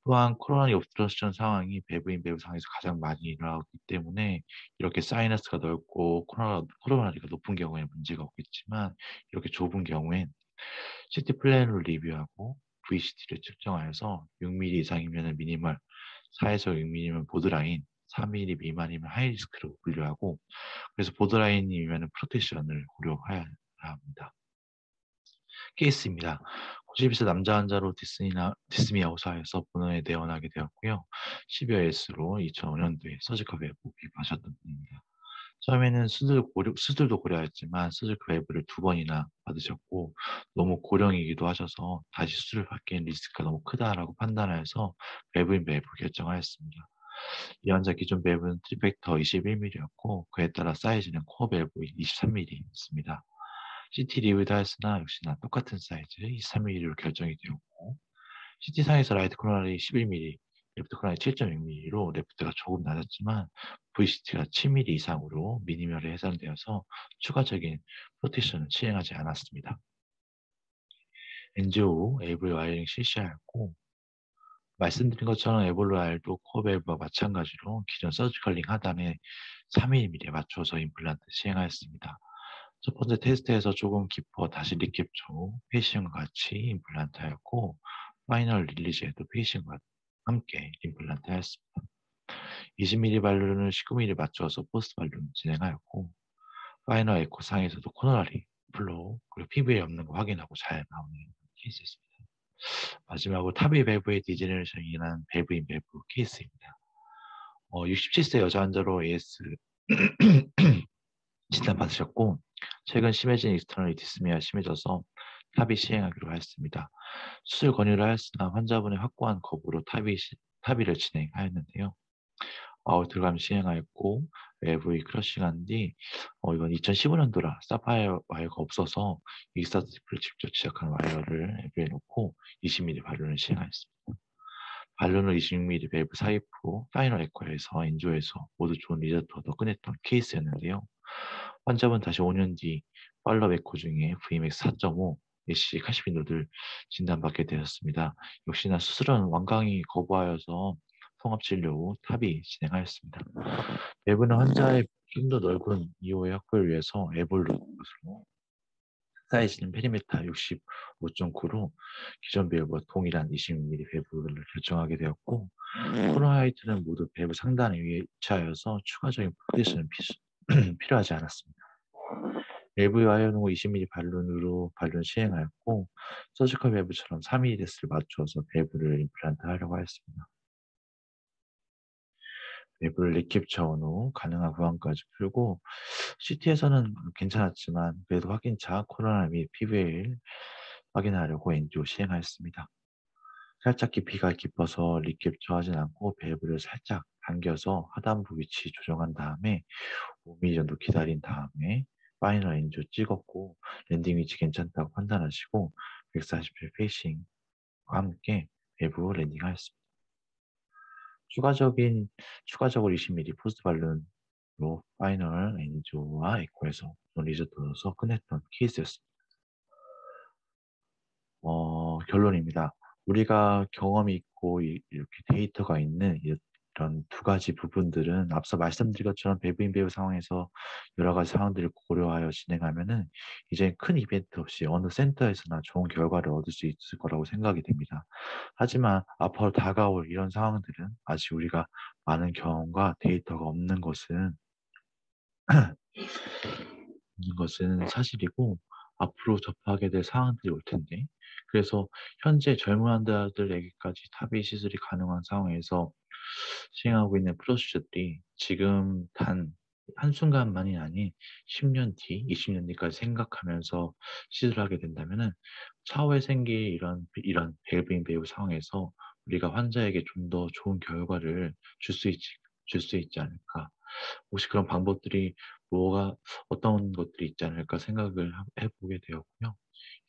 또한 coronary obstruction 상황이 valve in valve 상에서 가장 많이 일어나기 때문에 이렇게 sinus가 넓고 corona, coronary가 높은 경우에는 문제가 없겠지만 이렇게 좁은 경우엔 CT 플랜을 리뷰하고 VCT를 측정하여서 6mm 이상이면 미니멀, 4에서 6mm면 borderline, 3mm 미만이면 high risk로 분류하고 그래서 borderline이면 protection을 고려해야 합니다. 케이스입니다. 90세 남자 환자로 dyspnea, dyspnea 호소해서 본원에 내원하게 되었고요. 12월S로 2005년도에 서지컬 웨브 비입하셨던 분입니다. 처음에는 수술 고려, 수술도 고려했지만 수술 밸브를 두 번이나 받으셨고 너무 고령이기도 하셔서 다시 수술을 받기엔 리스크가 너무 크다라고 판단하여서 valve in valve 결정하였습니다. 이 환자 기존 밸브는 Trifecta 21mm였고 그에 따라 사이즈는 CoreValve 23mm였습니다. CT 리뷰도 하였으나 역시나 똑같은 사이즈 23mm로 결정이 되었고 CT상에서 right coronary 11mm, left coronary 7.6mm로 left가 조금 낮았지만 VCT가 7mm 이상으로 minimal에 해당되어서 추가적인 protection을 시행하지 않았습니다. angio AV wiring 실시하였고 말씀드린 것처럼 Evolut R도 CoreValve와 마찬가지로 기존 surgical ring 하단에 3mm에 맞춰서 임플란트 시행하였습니다. 첫 번째 테스트에서 조금 깊어 다시 recapture pacing과 같이 임플란트 하였고 final release에도 pacing과 함께 임플란트 하였습니다. 20mm balloon을 19mm 맞춰서 post balloon 진행하였고 final echo 상에서도 coronary, flow, 그리고 PVL 없는 거 확인하고 잘 나오는 케이스였습니다. 마지막으로 TAVI 밸브의 degeneration이란 valve in valve 케이스입니다. 어, 67세 여자 환자로 AS (clears throat) 진단받으셨고 최근 심해진 exertional dyspnea 심해져서 TAVI 시행하기로 하였습니다. 수술 권유를 하였으나 환자분의 확고한 거부로 TAVI, TAVI를 진행하였는데요. 아웃 들어감 시행하였고 외부의 크러싱한 뒤 어, 이건 2015년도라 사파이어 와이어가 없어서 익스타티프를 직접 지적한 와이어를 앱에 놓고 20mm 발룬을 시행하였습니다. 발룬을 26mm 밸브 사이프 파이널 에코에서 인조에서 모두 좋은 얻어 끝냈던 케이스였는데요. 환자분 다시 5년 뒤 팔럽 에코 중에 VMX 4.5 메시 카시빈노들 진단받게 되었습니다. 역시나 수술은 완강히 거부하여서 통합진료 후 탑이 진행하였습니다. 앱은 환자의 좀 더 넓은 이호의 확보를 위해서 앱을 것으로 사이즈는 페리메타 65.9로 기존 밸브와 동일한 26mm 밸브를 결정하게 되었고 코너 하이트는 모두 밸브 상단에 위치하여서 추가적인 프로테션은 (clears throat) 필요하지 않았습니다. 밸브의 와이어는 20mm 발룬으로 발룬 시행하였고 서지컬 밸브처럼 3mm 데스를 맞춰서 밸브를 임플란트 하려고 하였습니다. 맵을 리캡처 온 후 가능한 구간까지 풀고 CT에서는 괜찮았지만 그래도 확인차 coronary 및 PVL 확인하려고 angio 시행하였습니다. 살짝 깊이가 깊어서 recapture 하진 않고 밸브를 살짝 당겨서 하단부 위치 조정한 다음에 5mm 정도 기다린 다음에 final angio 찍었고 landing 위치 괜찮다고 판단하시고 140일 pacing과 함께 밸브 landing하였습니다. 추가적인 추가적으로 20mm post balloon으로 final angio와 echo에서 result 나와서 끝냈던 케이스였습니다. 어, 결론입니다. 우리가 경험이 있고 이렇게 데이터가 있는 이런 두 가지 부분들은 앞서 말씀드린 것처럼 valve-in-valve 상황에서 여러 가지 상황들을 고려하여 진행하면은 이제 큰 이벤트 없이 어느 센터에서나 좋은 결과를 얻을 수 있을 거라고 생각이 됩니다. 하지만 앞으로 다가올 이런 상황들은 아직 우리가 많은 경험과 데이터가 없는 것은 (clears throat) 있는 것은 사실이고 앞으로 접하게 될 상황들이 올 텐데 그래서 현재 젊은 환자들에게까지 탑이 시술이 가능한 상황에서 시행하고 있는 프로세스들이 지금 단 한순간만이 아닌 10년 뒤, 20년 뒤까지 생각하면서 시술을 하게 된다면은 차후에 생길 이런 이런 벨빙 배우 상황에서 우리가 환자에게 좀 더 좋은 결과를 줄 수 있지 줄 수 있지 않을까. 혹시 그런 방법들이 뭐가 어떤 것들이 있지 않을까 생각을 해보게 되었고요.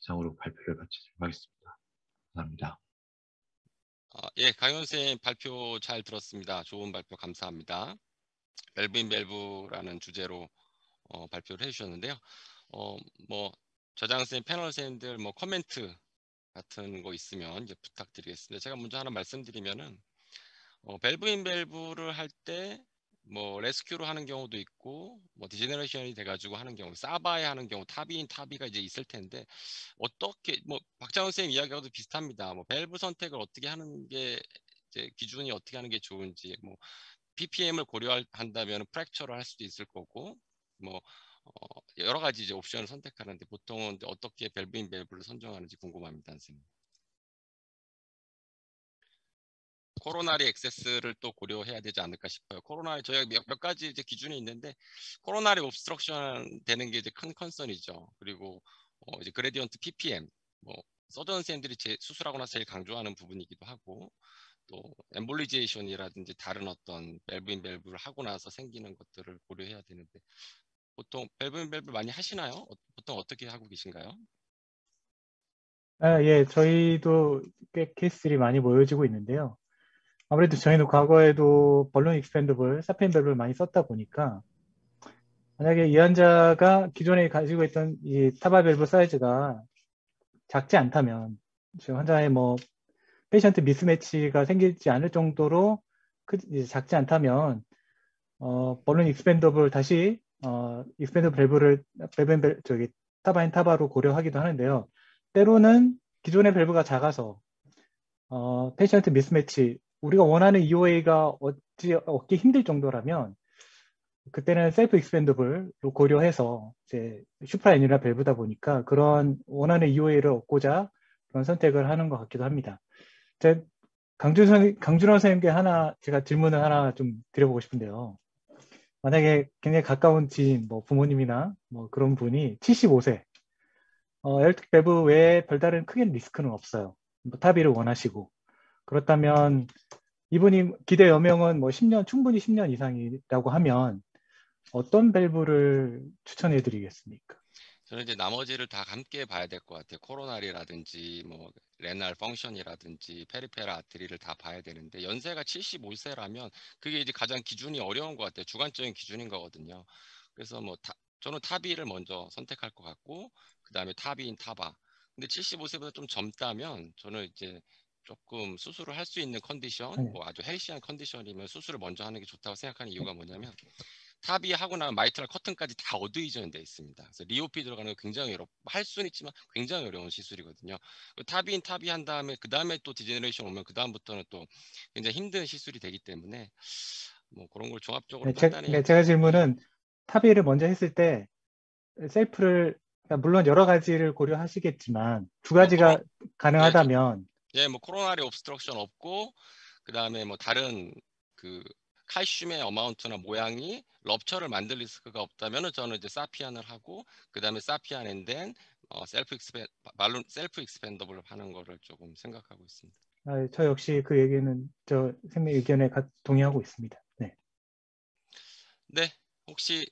이상으로 발표를 마치도록 하겠습니다. 감사합니다. 아, 예, 강현 쌤 발표 잘 들었습니다. 좋은 발표 감사합니다. valve-in-valve라는 주제로 어, 발표를 해주셨는데요. 어, 뭐 좌장 쌤, 패널 쌤들 뭐 코멘트 같은 거 있으면 이제 부탁드리겠습니다. 제가 먼저 하나 말씀드리면은 어, valve-in-valve를 할 때 뭐 rescue로 하는 경우도 있고 뭐 degeneration이 돼가지고 하는 경우 SAVR에 하는 경우 TAVI-in-TAVI가 이제 있을 텐데 어떻게 뭐 박장훈 쌤 이야기하고도 비슷합니다. 뭐 밸브 선택을 어떻게 하는 게 이제 기준이 어떻게 하는 게 좋은지 뭐 PPM을 고려한다면 프랙처를 할 수도 있을 거고 뭐 어, 여러 가지 이제 옵션을 선택하는데 보통은 어떻게 밸브인 밸브를 선정하는지 궁금합니다, 선생님. 코로나리 액세스를 또 고려해야 되지 않을까 싶어요. 코로나리 저희가 몇, 몇 가지 이제 기준이 있는데 coronary obstruction 되는 게 이제 큰 concern이죠. 그리고 어, 이제 gradient PPM 뭐 surgeon 선생님들이 제 수술하고 나서 제일 강조하는 부분이기도 하고 또 embolization이라든지 다른 어떤 valve-in-valve를 하고 나서 생기는 것들을 고려해야 되는데 보통 valve-in-valve 많이 하시나요? 어, 보통 어떻게 하고 계신가요? 아, 예, 저희도 꽤 케이스들이 많이 모여지고 있는데요. 아무래도 저희는 과거에도 balloon expandable, Sapien 밸브를 많이 썼다 보니까 만약에 이 환자가 기존에 가지고 있던 이 TAVR 밸브 사이즈가 작지 않다면 환자의 뭐 patient mismatch가 생기지 않을 정도로 크, 작지 않다면 어, balloon expandable 다시 어, expandable 밸브를 밸브 저기 TAVR-in-TAVR로 고려하기도 하는데요. 때로는 기존의 밸브가 작아서 어, patient mismatch 우리가 원하는 EOA가 얻지, 얻기 힘들 정도라면 그때는 self expandable로 고려해서 이제 supra-annular 밸브다 보니까 그런 원하는 EOA를 얻고자 그런 선택을 하는 것 같기도 합니다. 제 강준 선, 강준호 선생님께 하나 제가 질문을 하나 좀 드려보고 싶은데요. 만약에 굉장히 가까운 지인, 뭐 부모님이나 뭐 그런 분이 75세, 어, aortic 밸브 외에 별다른 크게 리스크는 없어요. 뭐 TAVI를 원하시고 그렇다면 이분이 기대 여명은 뭐 10년 충분히 10년 이상이라고 하면 어떤 밸브를 추천해 드리겠습니까? 저는 이제 나머지를 다 함께 봐야 될 것 같아요. coronary라든지 뭐 renal function이라든지 peripheral artery를 다 봐야 되는데 연세가 75세라면 그게 이제 가장 기준이 어려운 것 같아요. 주관적인 기준인 거거든요. 그래서 뭐 타, 저는 TAVI를 먼저 선택할 것 같고 그 다음에 TAVI-in-TAVR. 근데 75세보다 좀 젊다면 저는 이제 조금 수술을 할 수 있는 컨디션, 네. 뭐 아주 healthy한 컨디션이면 수술을 먼저 하는 게 좋다고 생각하는 이유가 뭐냐면 TAVI 하고 나면 mitral curtain까지 다 adhesion돼 있습니다. 그래서 re-op 들어가는 거 굉장히 어렵, 할 수는 있지만 굉장히 어려운 시술이거든요. TAVI-in-TAVI 한 다음에 그 다음에 또 degeneration 오면 그 다음부터는 또 굉장히 힘든 시술이 되기 때문에 뭐 그런 걸 종합적으로 네, 제, 판단해. 네, 제가 질문은 TAVI를 먼저 했을 때 self를 그러니까 물론 여러 가지를 고려하시겠지만 두 가지가 네, 가능하다면 예, 뭐 coronary obstruction 없고 그 다음에 뭐 다른 그 칼슘의 amount나 모양이 rupture를 만들 리스크가 없다면은 저는 이제 Sapien을 하고 그 다음에 Sapien and then 어, self expan 말론 self expandable 하는 거를 조금 생각하고 있습니다. 아, 저 역시 그 얘기는 저 선생님 의견에 가- 동의하고 있습니다. 네. 네, 혹시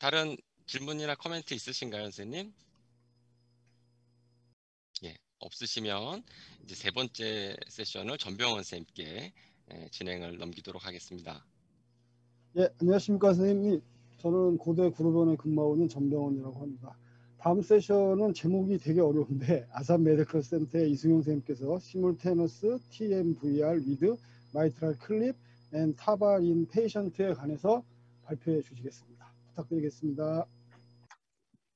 다른 질문이나 코멘트 있으신가요, 선생님? 예, 없으시면 이제 세 번째 세션을 전병원 선생님께 예, 진행을 넘기도록 하겠습니다. 예, 안녕하십니까 선생님. 저는 고대 구로병원에 근무하고 있는 전병원이라고 합니다. 다음 세션은 제목이 되게 어려운데 아산 Medical Center의 이승용 선생님께서 simultaneous TMVR with MitraClip and TAVR in patient에 관해서 발표해 주시겠습니다. 부탁드리겠습니다.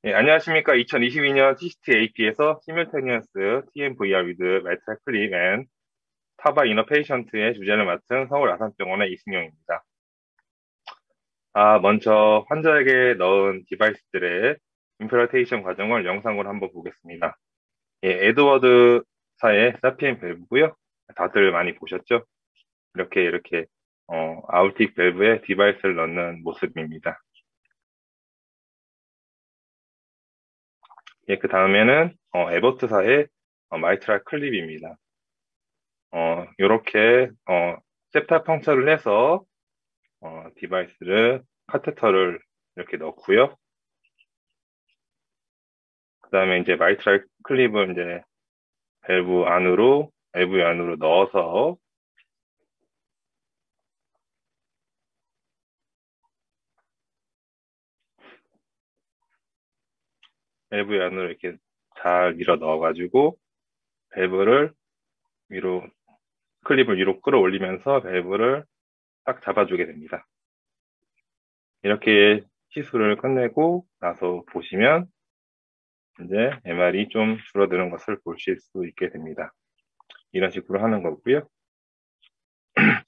예, 안녕하십니까. 2022년 CCT-AP에서 시뮬테니어스 TMVR 위드 메탈 클립 앤 타바 이너 페이션트의 주제를 맡은 서울 아산병원의 이승용입니다. 아, 먼저 환자에게 넣은 device들의 implantation 과정을 영상으로 한번 보겠습니다. 예, 에드워드사의 Sapien 밸브고요. 다들 많이 보셨죠? 이렇게 이렇게 어, aortic 밸브에 device를 넣는 모습입니다. 예, 그 다음에는 어, 애보트사의 어, MitraClip입니다. 어, 이렇게 어, septal puncture를 해서 어, device를 카테터를 이렇게 넣고요. 그 다음에 이제 mitral clip을 이제 밸브 안으로 밸브 안으로 넣어서 밸브 안으로 이렇게 잘 밀어 넣어가지고 밸브를 위로 클립을 위로 끌어올리면서 밸브를 딱 잡아주게 됩니다. 이렇게 시술을 끝내고 나서 보시면 이제 MR이 좀 줄어드는 것을 보실 수 있게 됩니다. 이런 식으로 하는 거고요. (clears throat)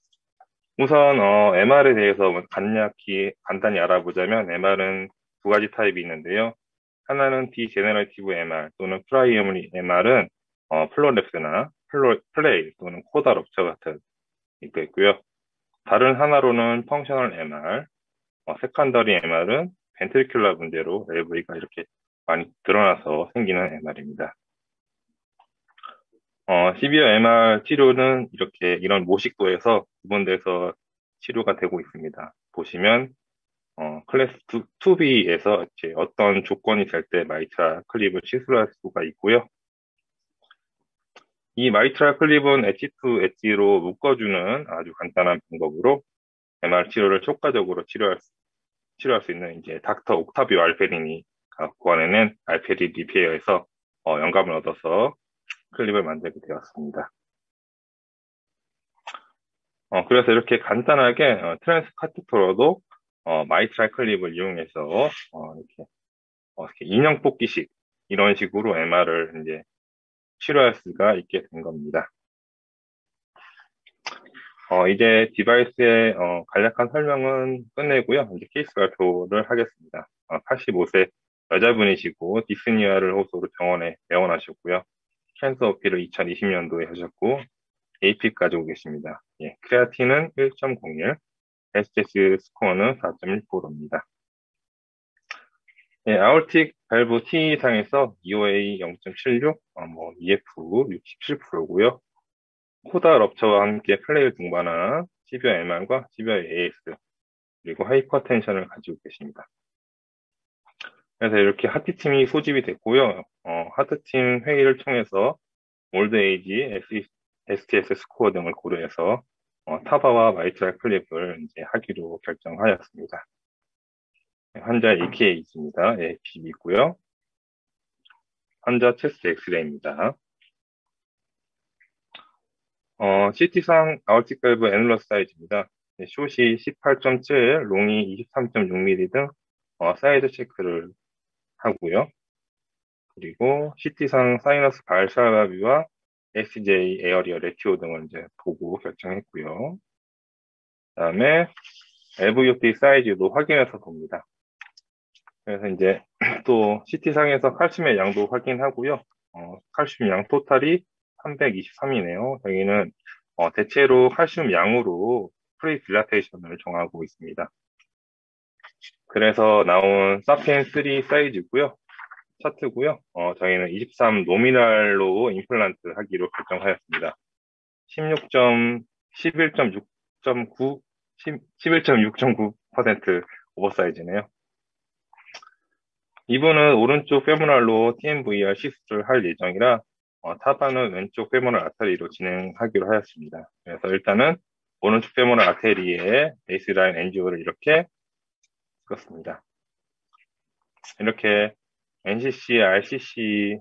우선 어, MR에 대해서 간략히 간단히 알아보자면 MR은 두 가지 타입이 있는데요. 하나는 degenerative MR 또는 primary MR은 어, prolapse나 플로, flail 또는 chorda rupture 같은 게 있고요. 다른 하나로는 functional MR, 어, secondary MR은 ventricular 문제로 LV가 이렇게 많이 늘어나서 생기는 MR입니다. 어, severe MR 치료는 이렇게 이런 모식도에서 구분돼서 치료가 되고 있습니다. 보시면 어, 클래스 2, b 에서 이제 어떤 조건이 될 때 MitraClip을 시술할 수가 있고요. 이 MitraClip은 edge to edge로 묶어주는 아주 간단한 방법으로 MR 치료를 효과적으로 치료할 수, 치료할 수 있는 이제 닥터 옥타비오 알피에리가 고안해낸 Alfieri repair에서 어, 영감을 얻어서 클립을 만들게 되었습니다. 어, 그래서 이렇게 간단하게 어, transcatheter로도 어, mitral clip을 이용해서 어, 이렇게, 어, 이렇게 인형 뽑기식 이런 식으로 MR을 이제 치료할 수가 있게 된 겁니다. 어, 이제 device의 어, 간략한 설명은 끝내고요. 이제 케이스 발표를 하겠습니다. 어, 85세 여자분이시고 dyspnea를 호소로 병원에 내원하셨고요. cancer op을 2020년도에 하셨고 AP 가지고 계십니다. 예, creatinine은 1.01, STS 스코어는 4.1%입니다. 예, aortic valve TTE상에서 EOA 0.76, 어, 뭐 EF 67%고요. 코다 럽처와 함께 flail을 동반한 severe MR과 severe AS 그리고 hypertension을 가지고 계십니다. 그래서 이렇게 heart team이 소집이 됐고요. 어, heart team 회의를 통해서 old age, STS 스코어 등을 고려해서 어, TAVR와 mitral clip을 이제 하기로 결정하였습니다. 환자 EKG입니다. APB 있고요. 환자 chest 엑스레이입니다. 어, CT상 aortic valve annular 사이즈입니다. 숏이 18.7, long이 23.6mm 등 어, 사이즈 체크를 하고요. 그리고 CT상 사이너스 발샤바비와 SJ 에어리어 레티오 등을 이제 보고 결정했고요. 그 다음에 LVOT 사이즈도 확인해서 봅니다. 그래서 이제 (clears throat) 또 CT상에서 칼슘의 양도 확인하고요. 어, 칼슘 양 total이 323이네요. 여기는 어, 대체로 칼슘 양으로 predilatation을 정하고 있습니다. 그래서 나온 Sapien 3 사이즈고요. 차트고요. 어, 저희는 23 nominal로 임플란트 하기로 결정하였습니다. 16. 11.6.9 11.6.9% 오버사이즈네요. 이분은 오른쪽 페모랄로 TMVR 시술을 할 예정이라 어, 타반은 왼쪽 페모랄 아테리로 진행하기로 하였습니다. 그래서 일단은 오른쪽 페모랄 아테리에 베이스라인 엔지오를 이렇게 찍었습니다. 이렇게 NCC, RCC,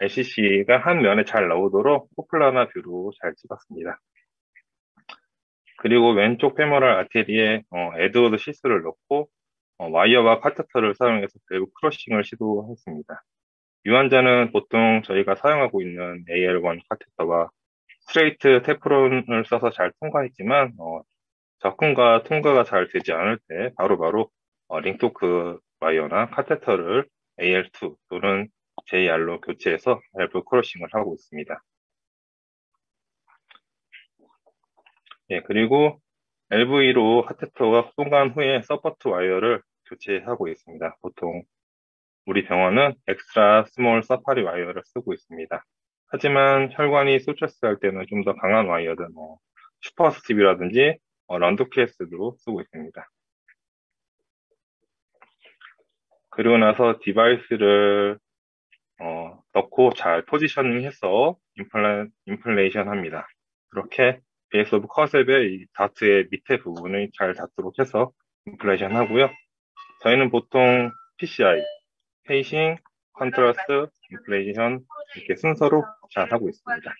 LCC가 한 면에 잘 나오도록 coplanar view로 잘 찍었습니다. 그리고 왼쪽 femoral artery에 어, 에드워드 시스를 넣고 어, 와이어와 카테터를 사용해서 valve crossing을 시도했습니다. 이 환자는 보통 저희가 사용하고 있는 AL1 카테터와 straight Teflon을 써서 잘 통과했지만 어, 접근과 통과가 잘 되지 않을 때 바로바로 어, 링토크 와이어나 카테터를 AL2 또는 JR로 교체해서 valve crossing을 하고 있습니다. 예, 그리고 LV로 카테터가 통과한 후에 support wire를 교체하고 있습니다. 보통 우리 병원은 extra small Safari wire를 쓰고 있습니다. 하지만 혈관이 소처스 할 때는 좀 더 강한 와이어든 뭐 super stiff라든지 어, Lunderquist도 쓰고 있습니다. 그리고 나서 device를 어, 넣고 잘 positioning해서 infla, inflation 합니다. 그렇게 base of 컨셉의 이 dot의 밑에 부분을 잘 닿도록 해서 인플레이션 하고요. 저희는 보통 PCI, pacing, contrast, inflation 이렇게 순서로 잘 하고 있습니다.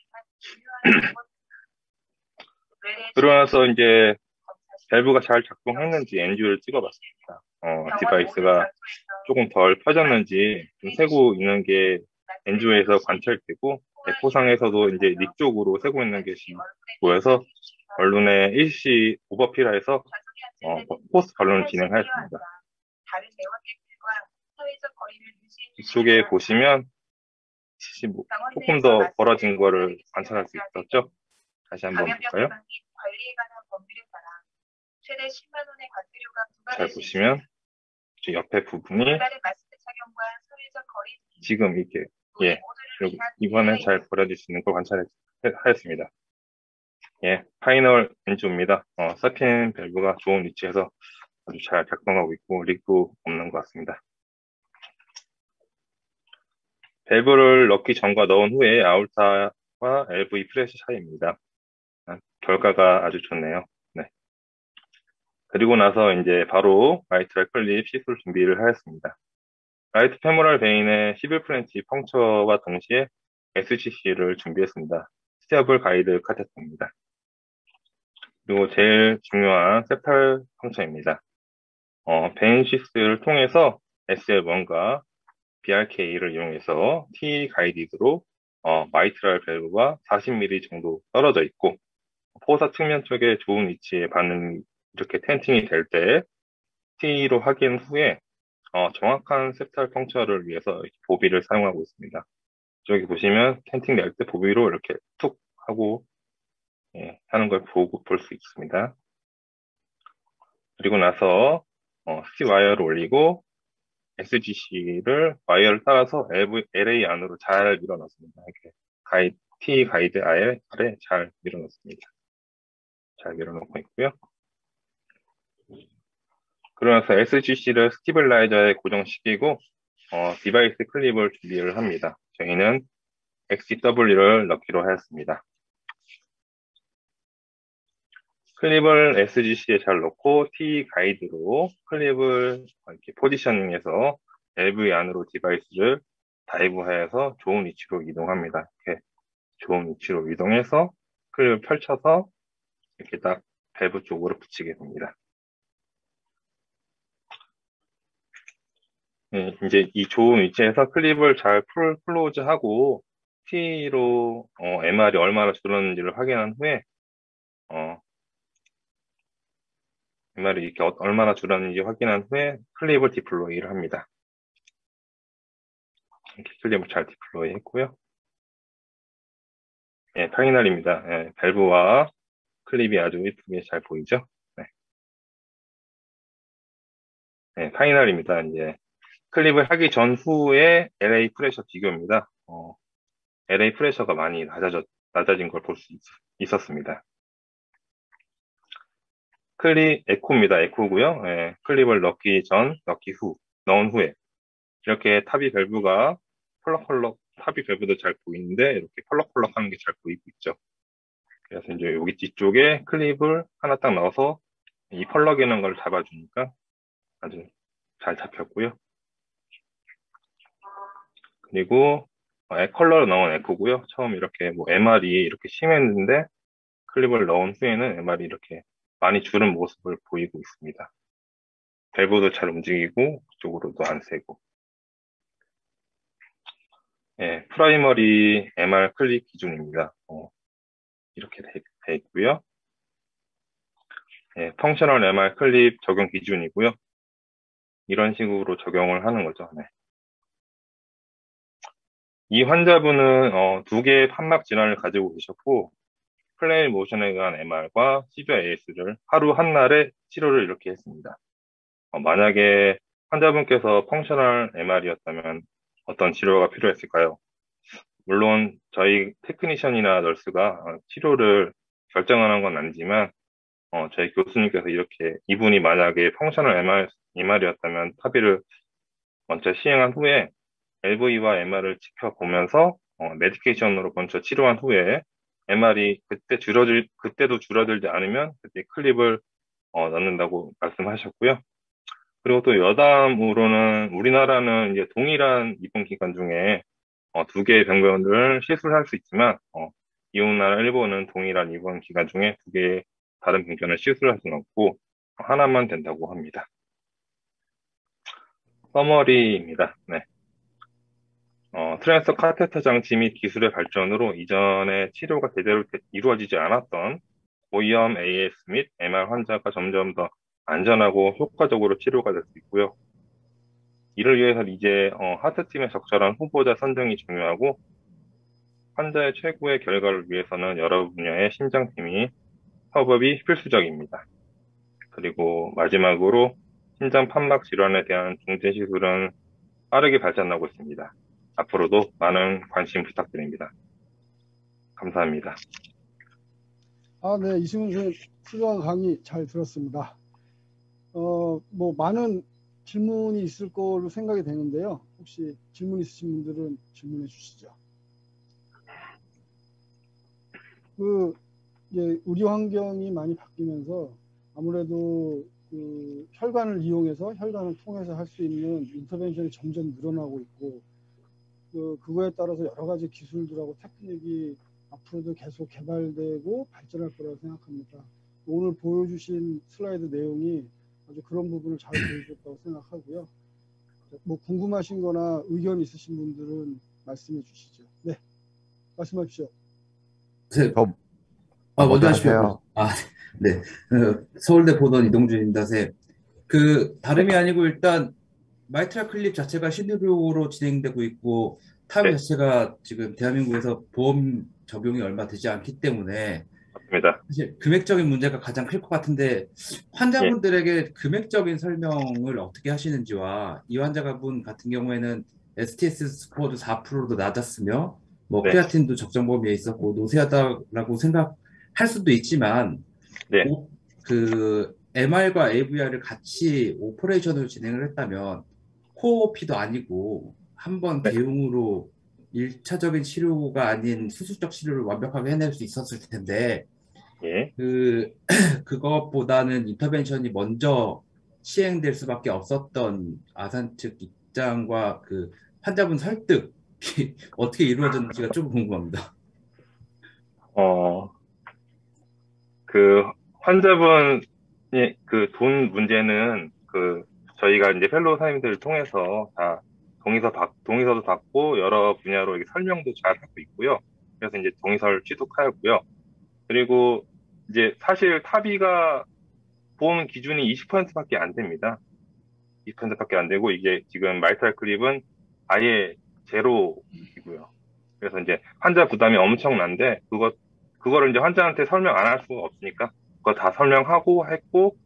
그러고 나서 이제 밸브가 잘 작동했는지 엔듀를 찍어봤습니다. 어, 디바이스가 조금 덜 펴졌는지 좀 새고 있는 게 엔듀에서 관찰되고 대포상에서도 이제 닉 쪽으로 새고 있는 게 보여서 언론에 일시 오버필화해서 어, 포스트 발론을 진행하였습니다. 이쪽에 보시면 뭐 조금 더 벌어진 거를 관찰할 수 있었죠? 다시 한번 볼까요? 잘 보시면 옆에 부분이 지금 이렇게 예 여기 이번에 잘 벌어질 수 있는 걸 관찰하였습니다. 예, final angio입니다. 어, Sapien 밸브가 좋은 위치에서 아주 잘 작동하고 있고 leak도 없는 것 같습니다. 밸브를 넣기 전과 넣은 후에 아울타와 LV 프레시 차이입니다. 아, 결과가 아주 좋네요. 네. 그리고 나서 이제 바로 mitral 클립 시술 준비를 하였습니다. right femoral vein의 11 French puncture와 동시에 SGC를 준비했습니다. steerable guide catheter입니다. 그리고 제일 중요한 septal puncture입니다. 어, vein sheath를 통해서 SL1과 BRK를 이용해서 T guided로 어, mitral valve가 40mm 정도 떨어져 있고 fossa 측면 쪽에 좋은 위치에 반응 이렇게 tenting이 될 때 T로 확인 후에 어, 정확한 septal puncture를 위해서 Bovie를 사용하고 있습니다. 저기 보시면 tenting 낼 때 Bovie로 이렇게 툭 하고 예, 하는 걸 보고 볼 수 있습니다. 그리고 나서 어, C wire를 올리고 SGC를 wire를 따라서 LA 안으로 잘 밀어 넣습니다. 이렇게 가이, T guide 아래, 아래 잘 밀어 넣습니다. 잘 밀어 넣고 있고요. 그러면서 SGC를 stabilizer에 고정시키고 어, device 클립을 준비를 합니다. 저희는 XTW를 넣기로 하였습니다. 클립을 SGC에 잘 넣고 T guide로 클립을 이렇게 positioning해서 LV 안으로 device를 dive하여서 좋은 위치로 이동합니다. 이렇게 좋은 위치로 이동해서 클립을 펼쳐서 이렇게 딱 밸브 쪽으로 붙이게 됩니다. 네, 이제 이 좋은 위치에서 클립을 잘 풀, close하고 T로 어, MR이 얼마나 줄었는지를 확인한 후에 어, MR이 이렇게 어, 얼마나 줄었는지 확인한 후에 클립을 디플로이를 합니다. 이렇게 클립을 잘 디플로이 했고요. 예, 타이널입니다. 예, 밸브와 클립이 아주 이쁘게 잘 보이죠? 네. 네, 파이널입니다. 이제 클립을 하기 전후의 LA 프레셔 비교입니다. 어, LA 프레셔가 많이 낮아졌, 낮아진 걸 볼 수 있었습니다. 클립 echo입니다. echo고요. 예, 클립을 넣기 전, 넣기 후, 넣은 후에 이렇게 TAVI 밸브가 펄럭펄럭 TAVI 밸브도 잘 보이는데 이렇게 펄럭펄럭 하는 게 잘 보이고 있죠. 그래서 이제 여기 뒤쪽에 클립을 하나 딱 넣어서 이 펄럭이는 걸 잡아주니까 아주 잘 잡혔고요. 그리고 어, 컬러를 넣은 echo고요. 처음 이렇게 뭐 MR이 이렇게 심했는데 클립을 넣은 후에는 MR이 이렇게 많이 줄은 모습을 보이고 있습니다. 밸브도 잘 움직이고 그쪽으로도 안 세고 예, primary MR 클립 기준입니다. 어, 이렇게 돼, 돼 있고요. 예, functional MR 클립 적용 기준이고요. 이런 식으로 적용을 하는 거죠. 네. 이 환자분은 어, 두 개의 판막 질환을 가지고 계셨고 flail motion에 의한 MR과 AS를 하루 한 날에 치료를 이렇게 했습니다. 어, 만약에 환자분께서 functional MR이었다면 어떤 치료가 필요했을까요? 물론 저희 technician이나 nurse가 어, 치료를 결정하는 건 아니지만 어, 저희 교수님께서 이렇게 이분이 만약에 functional MR, MR이었다면 TAVI를 먼저 시행한 후에 LV와 MR을 지켜보면서 어, medication으로 먼저 치료한 후에 MR이 그때 줄어들 그때도 줄어들지 않으면 그때 클립을 어, 넣는다고 말씀하셨고요. 그리고 또 여담으로는 우리나라는 이제 동일한 입원 기간 중에 어, 두 개의 병변을 시술할 수 있지만 어, 이웃 나라 일본은 동일한 입원 기간 중에 두 개의 다른 병변을 시술할 수는 없고 하나만 된다고 합니다. summary입니다. 네. 어, transcatheter 장치 및 기술의 발전으로 이전에 치료가 제대로 이루어지지 않았던 고위험 AS 및 MR 환자가 점점 더 안전하고 효과적으로 치료가 될 수 있고요. 이를 위해서 이제 어, heart team의 적절한 후보자 선정이 중요하고 환자의 최고의 결과를 위해서는 여러 분야의 심장팀이 협업이 필수적입니다. 그리고 마지막으로 심장 판막 질환에 대한 중재 시술은 빠르게 발전하고 있습니다. 앞으로도 많은 관심 부탁드립니다. 감사합니다. 아, 네, 이승훈 선생님 훌륭한 강의 잘 들었습니다. 어, 뭐 많은 질문이 있을 걸로 생각이 되는데요. 혹시 질문 있으신 분들은 질문해 주시죠. 그 이제 의료 환경이 많이 바뀌면서 아무래도 그 혈관을 이용해서 혈관을 통해서 할 수 있는 인터벤션이 점점 늘어나고 있고 그 그거에 따라서 여러 가지 기술들하고 테크닉이 앞으로도 계속 개발되고 발전할 거라고 생각합니다. 오늘 보여주신 슬라이드 내용이 아주 그런 부분을 잘 보여줬다고 생각하고요. 뭐 궁금하신 거나 의견 있으신 분들은 말씀해 주시죠. 네. 말씀하십시오. 네. 어, 아, 먼저 하십시오. 아, 네. 어, 서울대 보던 이동준입니다. 쌤. 그, 다름이 아니고 일단 MitraClip 자체가 신의료로 진행되고 있고 TAVI 네. 자체가 지금 대한민국에서 보험 적용이 얼마 되지 않기 때문에 맞습니다. 사실 금액적인 문제가 가장 클 것 같은데 환자분들에게 네. 금액적인 설명을 어떻게 하시는지와 이 환자분 같은 경우에는 STS 스코어도 4%도 낮았으며 뭐 네. creatinine도 적정 범위에 있었고 노쇠하다라고 생각할 수도 있지만 네. 오, 그 MR과 AVR을 같이 operation으로 진행을 했다면 COPD도 아니고 한번 네. 대응으로 1차적인 치료가 아닌 수술적 치료를 완벽하게 해낼 수 있었을 텐데 예. 그 (clears throat) 그것보다는 intervention이 먼저 시행될 수밖에 없었던 아산 측 입장과 그 환자분 설득이 (laughs) 어떻게 이루어졌는지가 좀 궁금합니다. 어, 그 환자분의 그 돈 문제는 그 저희가 이제 fellow 선생님들을 통해서 다 동의서 받, 동의서도 받고 여러 분야로 설명도 잘 하고 있고요. 그래서 이제 동의서를 취득하였고요. 그리고 이제 사실 타비가 보험 기준이 20%밖에 안 됩니다. 20%밖에 안 되고 이게 지금 마이탈 클립은 아예 제로이고요. 그래서 이제 환자 부담이 엄청난데 그것 그거를 이제 환자한테 설명 안 할 수가 없으니까 그거 다 설명하고 했고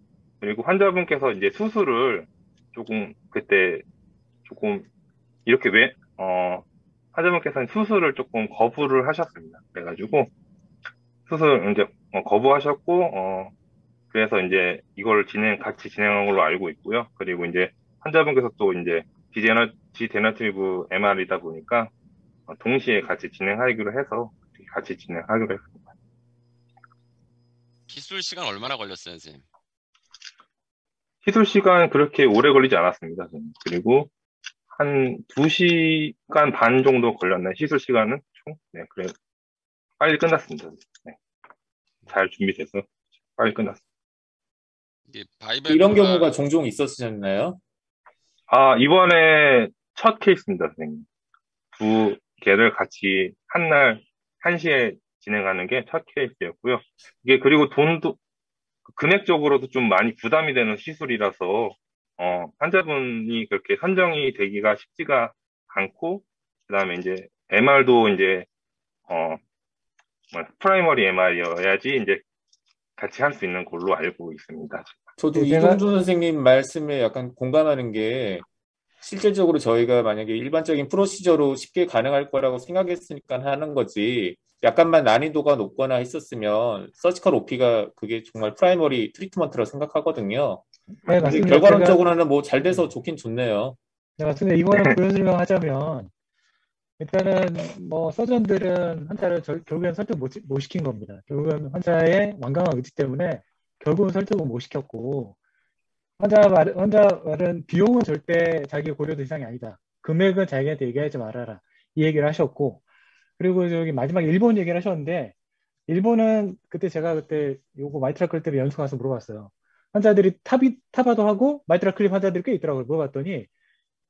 그리고 환자분께서 이제 수술을 조금 그때 조금 이렇게 왜 어, 환자분께서는 수술을 조금 거부를 하셨습니다. 그래가지고 수술 이제 어, 거부하셨고 어, 그래서 이제 이걸 진행 같이 진행한 걸로 알고 있고요. 그리고 이제 환자분께서 또 이제 degener- degenerative MR이다 보니까 어, 동시에 같이 진행하기로 해서 같이 진행하기로 했습니다. 기술 시간 얼마나 걸렸어요, 선생님? 시술 시간 그렇게 오래 걸리지 않았습니다. 저는. 그리고 한 2시간 반 정도 걸렸나요? 시술 시간은 총? 네, 그래 빨리 끝났습니다. 네. 잘 준비돼서 빨리 끝났습니다. 이게 이런 경우가 종종 있었었나요? 아, 이번에 첫 케이스입니다, 선생님. 두 개를 같이 한 날, 한 시에 진행하는 게 첫 케이스였고요. 이게 그리고 돈도, 금액적으로도 좀 많이 부담이 되는 시술이라서, 어, 환자분이 그렇게 선정이 되기가 쉽지가 않고, 그 다음에 이제 MR도 이제, 어, 뭐, primary MR이어야지 이제 같이 할 수 있는 걸로 알고 있습니다. 저도 네, 제가- 이동준 선생님 말씀에 약간 공감하는 게 실질적으로 저희가 만약에 일반적인 procedure로 쉽게 가능할 거라고 생각했으니까 하는 거지 약간만 난이도가 높거나 했었으면 surgical OP가 그게 정말 primary treatment라고 생각하거든요. 네, 맞습니다. 결과론적으로는 뭐 잘 돼서 좋긴 좋네요. 네, 맞습니다. 이거는 부연 설명하자면 일단은 뭐 surgeon들은 환자를 절- 결국엔 설득 못, 시- 못 시킨 겁니다. 결국은 환자의 완강한 의지 때문에 결국은 설득을 못 시켰고 환자 말 환자 말은 비용은 절대 자기 고려 대상이 아니다. 금액은 자기한테 얘기하지 말아라. 이 얘기를 하셨고 그리고 저기 마지막에 일본 얘기를 하셨는데 일본은 그때 제가 그때 요거 MitraClip 때문에 연수 가서 물어봤어요. 환자들이 TAVI TAVI도 하고 MitraClip 환자들이 꽤 있더라고요. 물어봤더니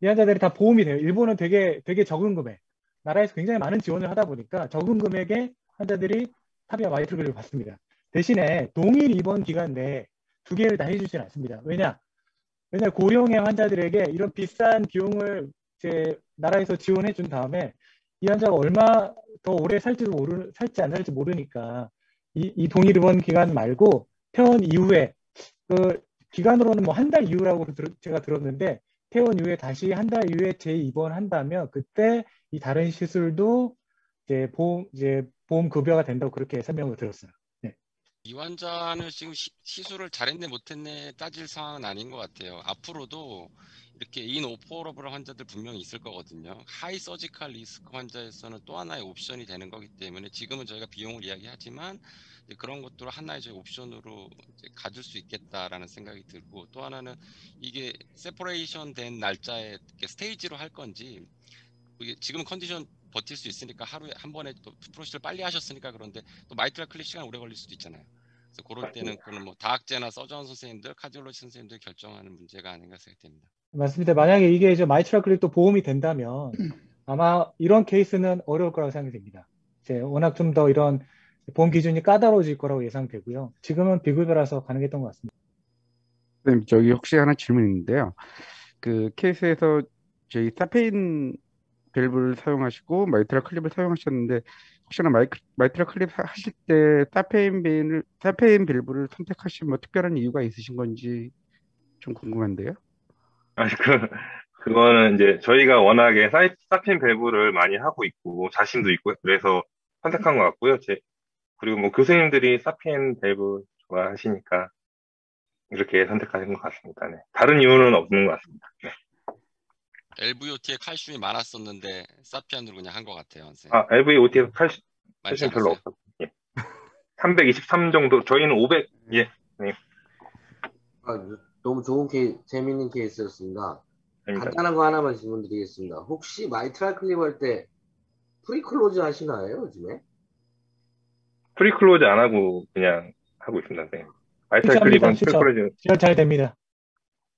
이 환자들이 다 보험이 돼요. 일본은 되게 되게 적은 금액. 나라에서 굉장히 많은 지원을 하다 보니까 적은 금액의 환자들이 TAVI와 Mitra를 받습니다. 대신에 동일 입원 기간 내에 두 개를 다 해주지는 않습니다. 왜냐? 왜냐 고령의 환자들에게 이런 비싼 비용을 이제 나라에서 지원해 준 다음에 이 환자가 얼마 더 오래 살지도 모르 살지 안 살지 모르니까 이, 이 동일 입원 기간 말고 퇴원 이후에 그 기간으로는 뭐 한 달 이후라고 들- 제가 들었는데 퇴원 이후에 다시 한 달 이후에 재입원한다면 그때 이 다른 시술도 이제 보험 이제 보험 급여가 된다고 그렇게 설명을 들었어요. 이 환자는 지금 시, 시술을 잘했네 못했네 따질 상황은 아닌 것 같아요. 앞으로도 이렇게 inoperable 환자들 분명히 있을 거거든요. high surgical risk 환자에서는 또 하나의 옵션이 되는 거기 때문에 지금은 저희가 비용을 이야기하지만 이제 그런 것들을 하나의 저희 옵션으로 가질 수 있겠다라는 생각이 들고 또 하나는 이게 separation 된 날짜에 stage로 할 건지 이게 지금 컨디션 버틸 수 있으니까 하루에 한 번에 또 procedure를 빨리 하셨으니까 그런데 또 MitraClip 시간 오래 걸릴 수도 있잖아요. 그래서 그럴 때는 그는 뭐 다학제나 surgeon 선생님들, cardiology 선생님들 결정하는 문제가 아닌가 생각됩니다. 맞습니다. 만약에 이게 이제 MitraClip도 보험이 된다면 (clears throat) 아마 이런 케이스는 어려울 거라고 생각이 됩니다. 이제 워낙 좀 더 이런 보험 기준이 까다로워질 거라고 예상되고요. 지금은 비급여라서 가능했던 것 같습니다. 선생님, 저기 혹시 하나 질문 있는데요. 그 케이스에서 저희 Sapien 밸브를 사용하시고 MitraClip을 사용하셨는데 혹시나 Mitra, MitraClip 하- 하실 때 Sapien 밸브를 Sapien 밸브를 선택하신 뭐 특별한 이유가 있으신 건지 좀 궁금한데요. 아니, 그, 그거는 이제 저희가 워낙에 Sa-, Sapien 밸브를 많이 하고 있고, 자신도 있고, 그래서 선택한 것 같고요. 제, 그리고 뭐 교수님들이 Sapien 밸브 좋아하시니까 이렇게 선택하신 것 같습니다. 네. 다른 이유는 없는 것 같습니다. 네. LVOT에 칼슘이 많았었는데 Sapien으로 그냥 한 것 같아요, 선생님. 아, LVOT에서 칼슘 많지 별로? 없었어요. 예. 323 정도, 저희는 500, 예, 아, 너무 좋은 케이스, 재밌는 케이스였습니다. 아닙니다. 간단한 거 하나만 질문 드리겠습니다. 혹시 MitraClip 할 때 preclose 하시나요, 요즘에? preclose 안 하고 그냥 하고 있습니다. 선생님. 마이탈 추천합니다, 클립은. preclose, 잘, 잘 됩니다.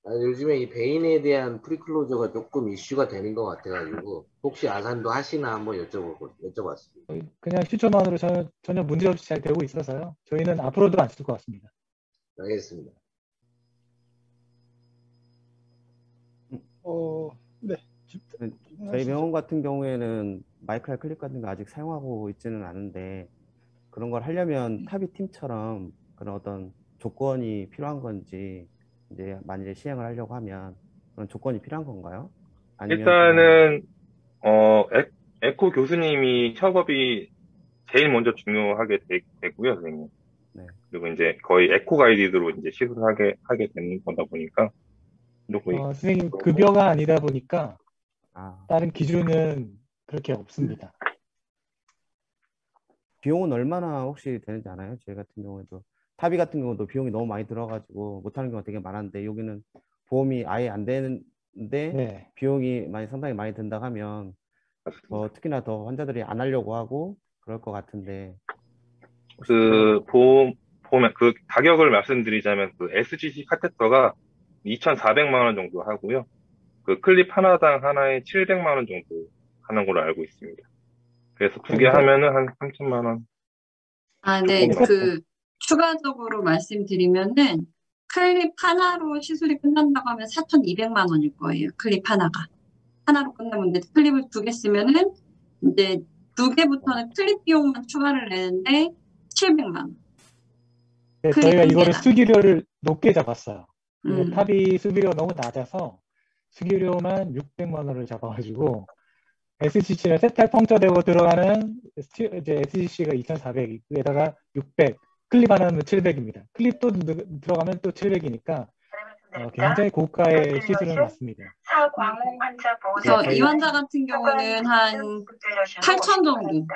아, 요즘에 이 vein에 대한 preclosure가 조금 이슈가 되는 것 같아가지고 혹시 아산도 하시나 한번 여쭤보고 여쭤봤습니다. 그냥 suture만으로 전혀, 전혀 문제없이 잘 되고 있어서요. 저희는 앞으로도 안 쓸 것 같습니다. 알겠습니다. 어, 네. 저희 병원 같은 경우에는 MitraClip 같은 거 아직 사용하고 있지는 않은데 그런 걸 하려면 TAVI 팀처럼 그런 어떤 조건이 필요한 건지 이제 만약에 시행을 하려고 하면 그런 조건이 필요한 건가요? 일단은 어 에, 에코 교수님이 협업이 제일 먼저 중요하게 되, 되고요, 선생님. 네. 그리고 이제 거의 에코 가이드로 이제 시술하게 하게 되는 거다 보니까 그리고 어, 선생님 급여가 아니다 보니까 아, 다른 기준은 그렇게 없습니다. 비용은 얼마나 혹시 되는지 아나요? 저희 같은 경우에도 탑이 같은 경우도 비용이 너무 많이 들어가지고 못하는 경우가 되게 많았는데 여기는 보험이 아예 안 되는데 네. 비용이 많이 상당히 많이 든다 하면 더 특히나 더 환자들이 안 하려고 하고 그럴 것 같은데 그 보험 보험 그 가격을 말씀드리자면 그 SGC 카테터가 2,400만 원 정도 하고요. 그 클립 하나당 하나에 700만 원 정도 하는 걸로 알고 있습니다. 그래서 두개 그러니까- 하면은 한 3천만 원. 아, 네. 그, 추가적으로 말씀드리면은, 클립 하나로 시술이 끝난다고 하면 4,200만 원일 거예요. 클립 하나가. 하나로 끝나면, 이제 클립을 두 개 쓰면은, 이제 두 개부터는 클립 비용만 추가를 내는데, 700만 원. 네, 저희가 한 이거를. 수기료를 높게 잡았어요. 음. TAVI 수기료가 너무 낮아서 수기료만 600만 원을 잡아가지고 SCC는 세탈 펑처되고 들어가는 stee- 이제 SGC가 2,400, 에다가 600, 클립 하나는 700입니다. 클립도 드- 들어가면 또 700이니까 어, 굉장히 고가의 시술은 맞습니다. 그래서 이 환자 같은 경우는 한 8천 정도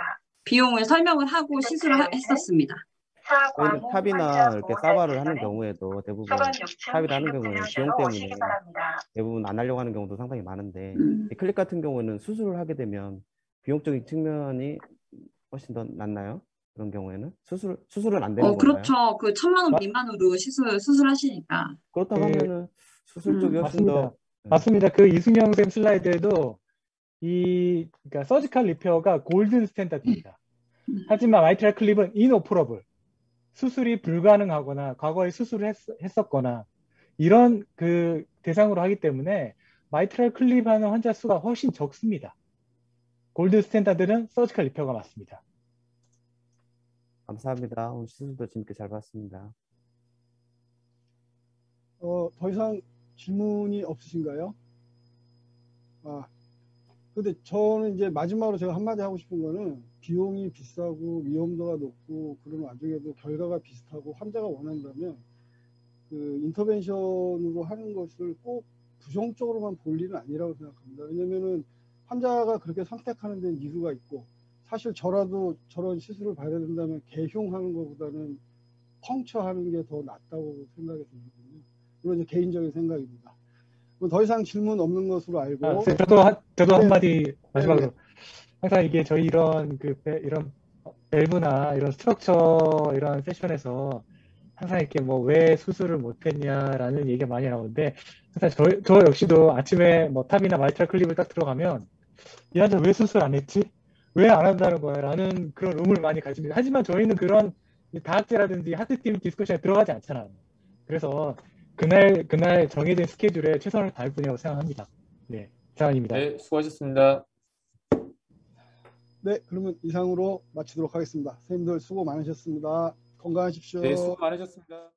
비용을 설명을 하고 시술을 하- 했었습니다. 저희는 TAVI나 이렇게 SAVR를 하는 경우에도 대부분 TAVI를 하는 경우에는 비용 때문에 대부분 안 하려고 하는 경우도 상당히 많은데 음. 이 클릭 같은 경우는 수술을 하게 되면 비용적인 측면이 훨씬 더 낫나요? 그런 경우에는 수술 수술은 안 되는 어, 건가요? 그렇죠. 그 천만 원 미만으로 시술, 수술하시니까. 그렇다고 네. 하면은 수술 음. 쪽이 훨씬 맞습니다. 더 네. 맞습니다. 그 이승영 쌤 슬라이드에도 이 그러니까 surgical repair가 golden standard입니다. 음. 하지만 mitral clip은 inoperable 수술이 불가능하거나 과거에 수술을 했, 했었거나 이런 그 대상으로 하기 때문에 mitral clip 하는 환자 수가 훨씬 적습니다. golden standard는 surgical repair가 맞습니다. 감사합니다. 오늘 수술도 재밌게 잘 봤습니다. 어, 더 이상 질문이 없으신가요? 아, 근데 저는 이제 마지막으로 제가 한마디 하고 싶은 거는 비용이 비싸고 위험도가 높고 그런 와중에도 결과가 비슷하고 환자가 원한다면 그 인터벤션으로 하는 것을 꼭 부정적으로만 볼 일은 아니라고 생각합니다. 왜냐면은 환자가 그렇게 선택하는 데는 이유가 있고 사실 저라도 저런 시술을 받아야 된다면 개흉하는 것보다는 puncture하는 게 더 낫다고 생각이 들거든요. 물론 이제 개인적인 생각입니다. 더 이상 질문 없는 것으로 알고 아, 쌤, 저도 한, 저도 네. 한마디 마지막으로 항상 이게 저희 이런 그 배- 이런 밸브나 이런 structure 이런 세션에서 항상 이렇게 뭐 왜 수술을 못했냐라는 얘기가 많이 나오는데 항상 저, 저 역시도 아침에 뭐 TAVI나 mitral clip을 딱 들어가면 이 환자 왜 수술 안 했지? 왜 안 한다는 거야? 라는 그런 의문을 많이 가집니다. 하지만 저희는 그런 다학제라든지 heart team discussion에 들어가지 않잖아요. 그래서 그날 그날 정해진 스케줄에 최선을 다할 뿐이라고 생각합니다. 네, 이상입니다. 네, 수고하셨습니다. 네, 그러면 이상으로 마치도록 하겠습니다. 선생님들 수고 많으셨습니다. 건강하십시오. 네, 수고 많으셨습니다.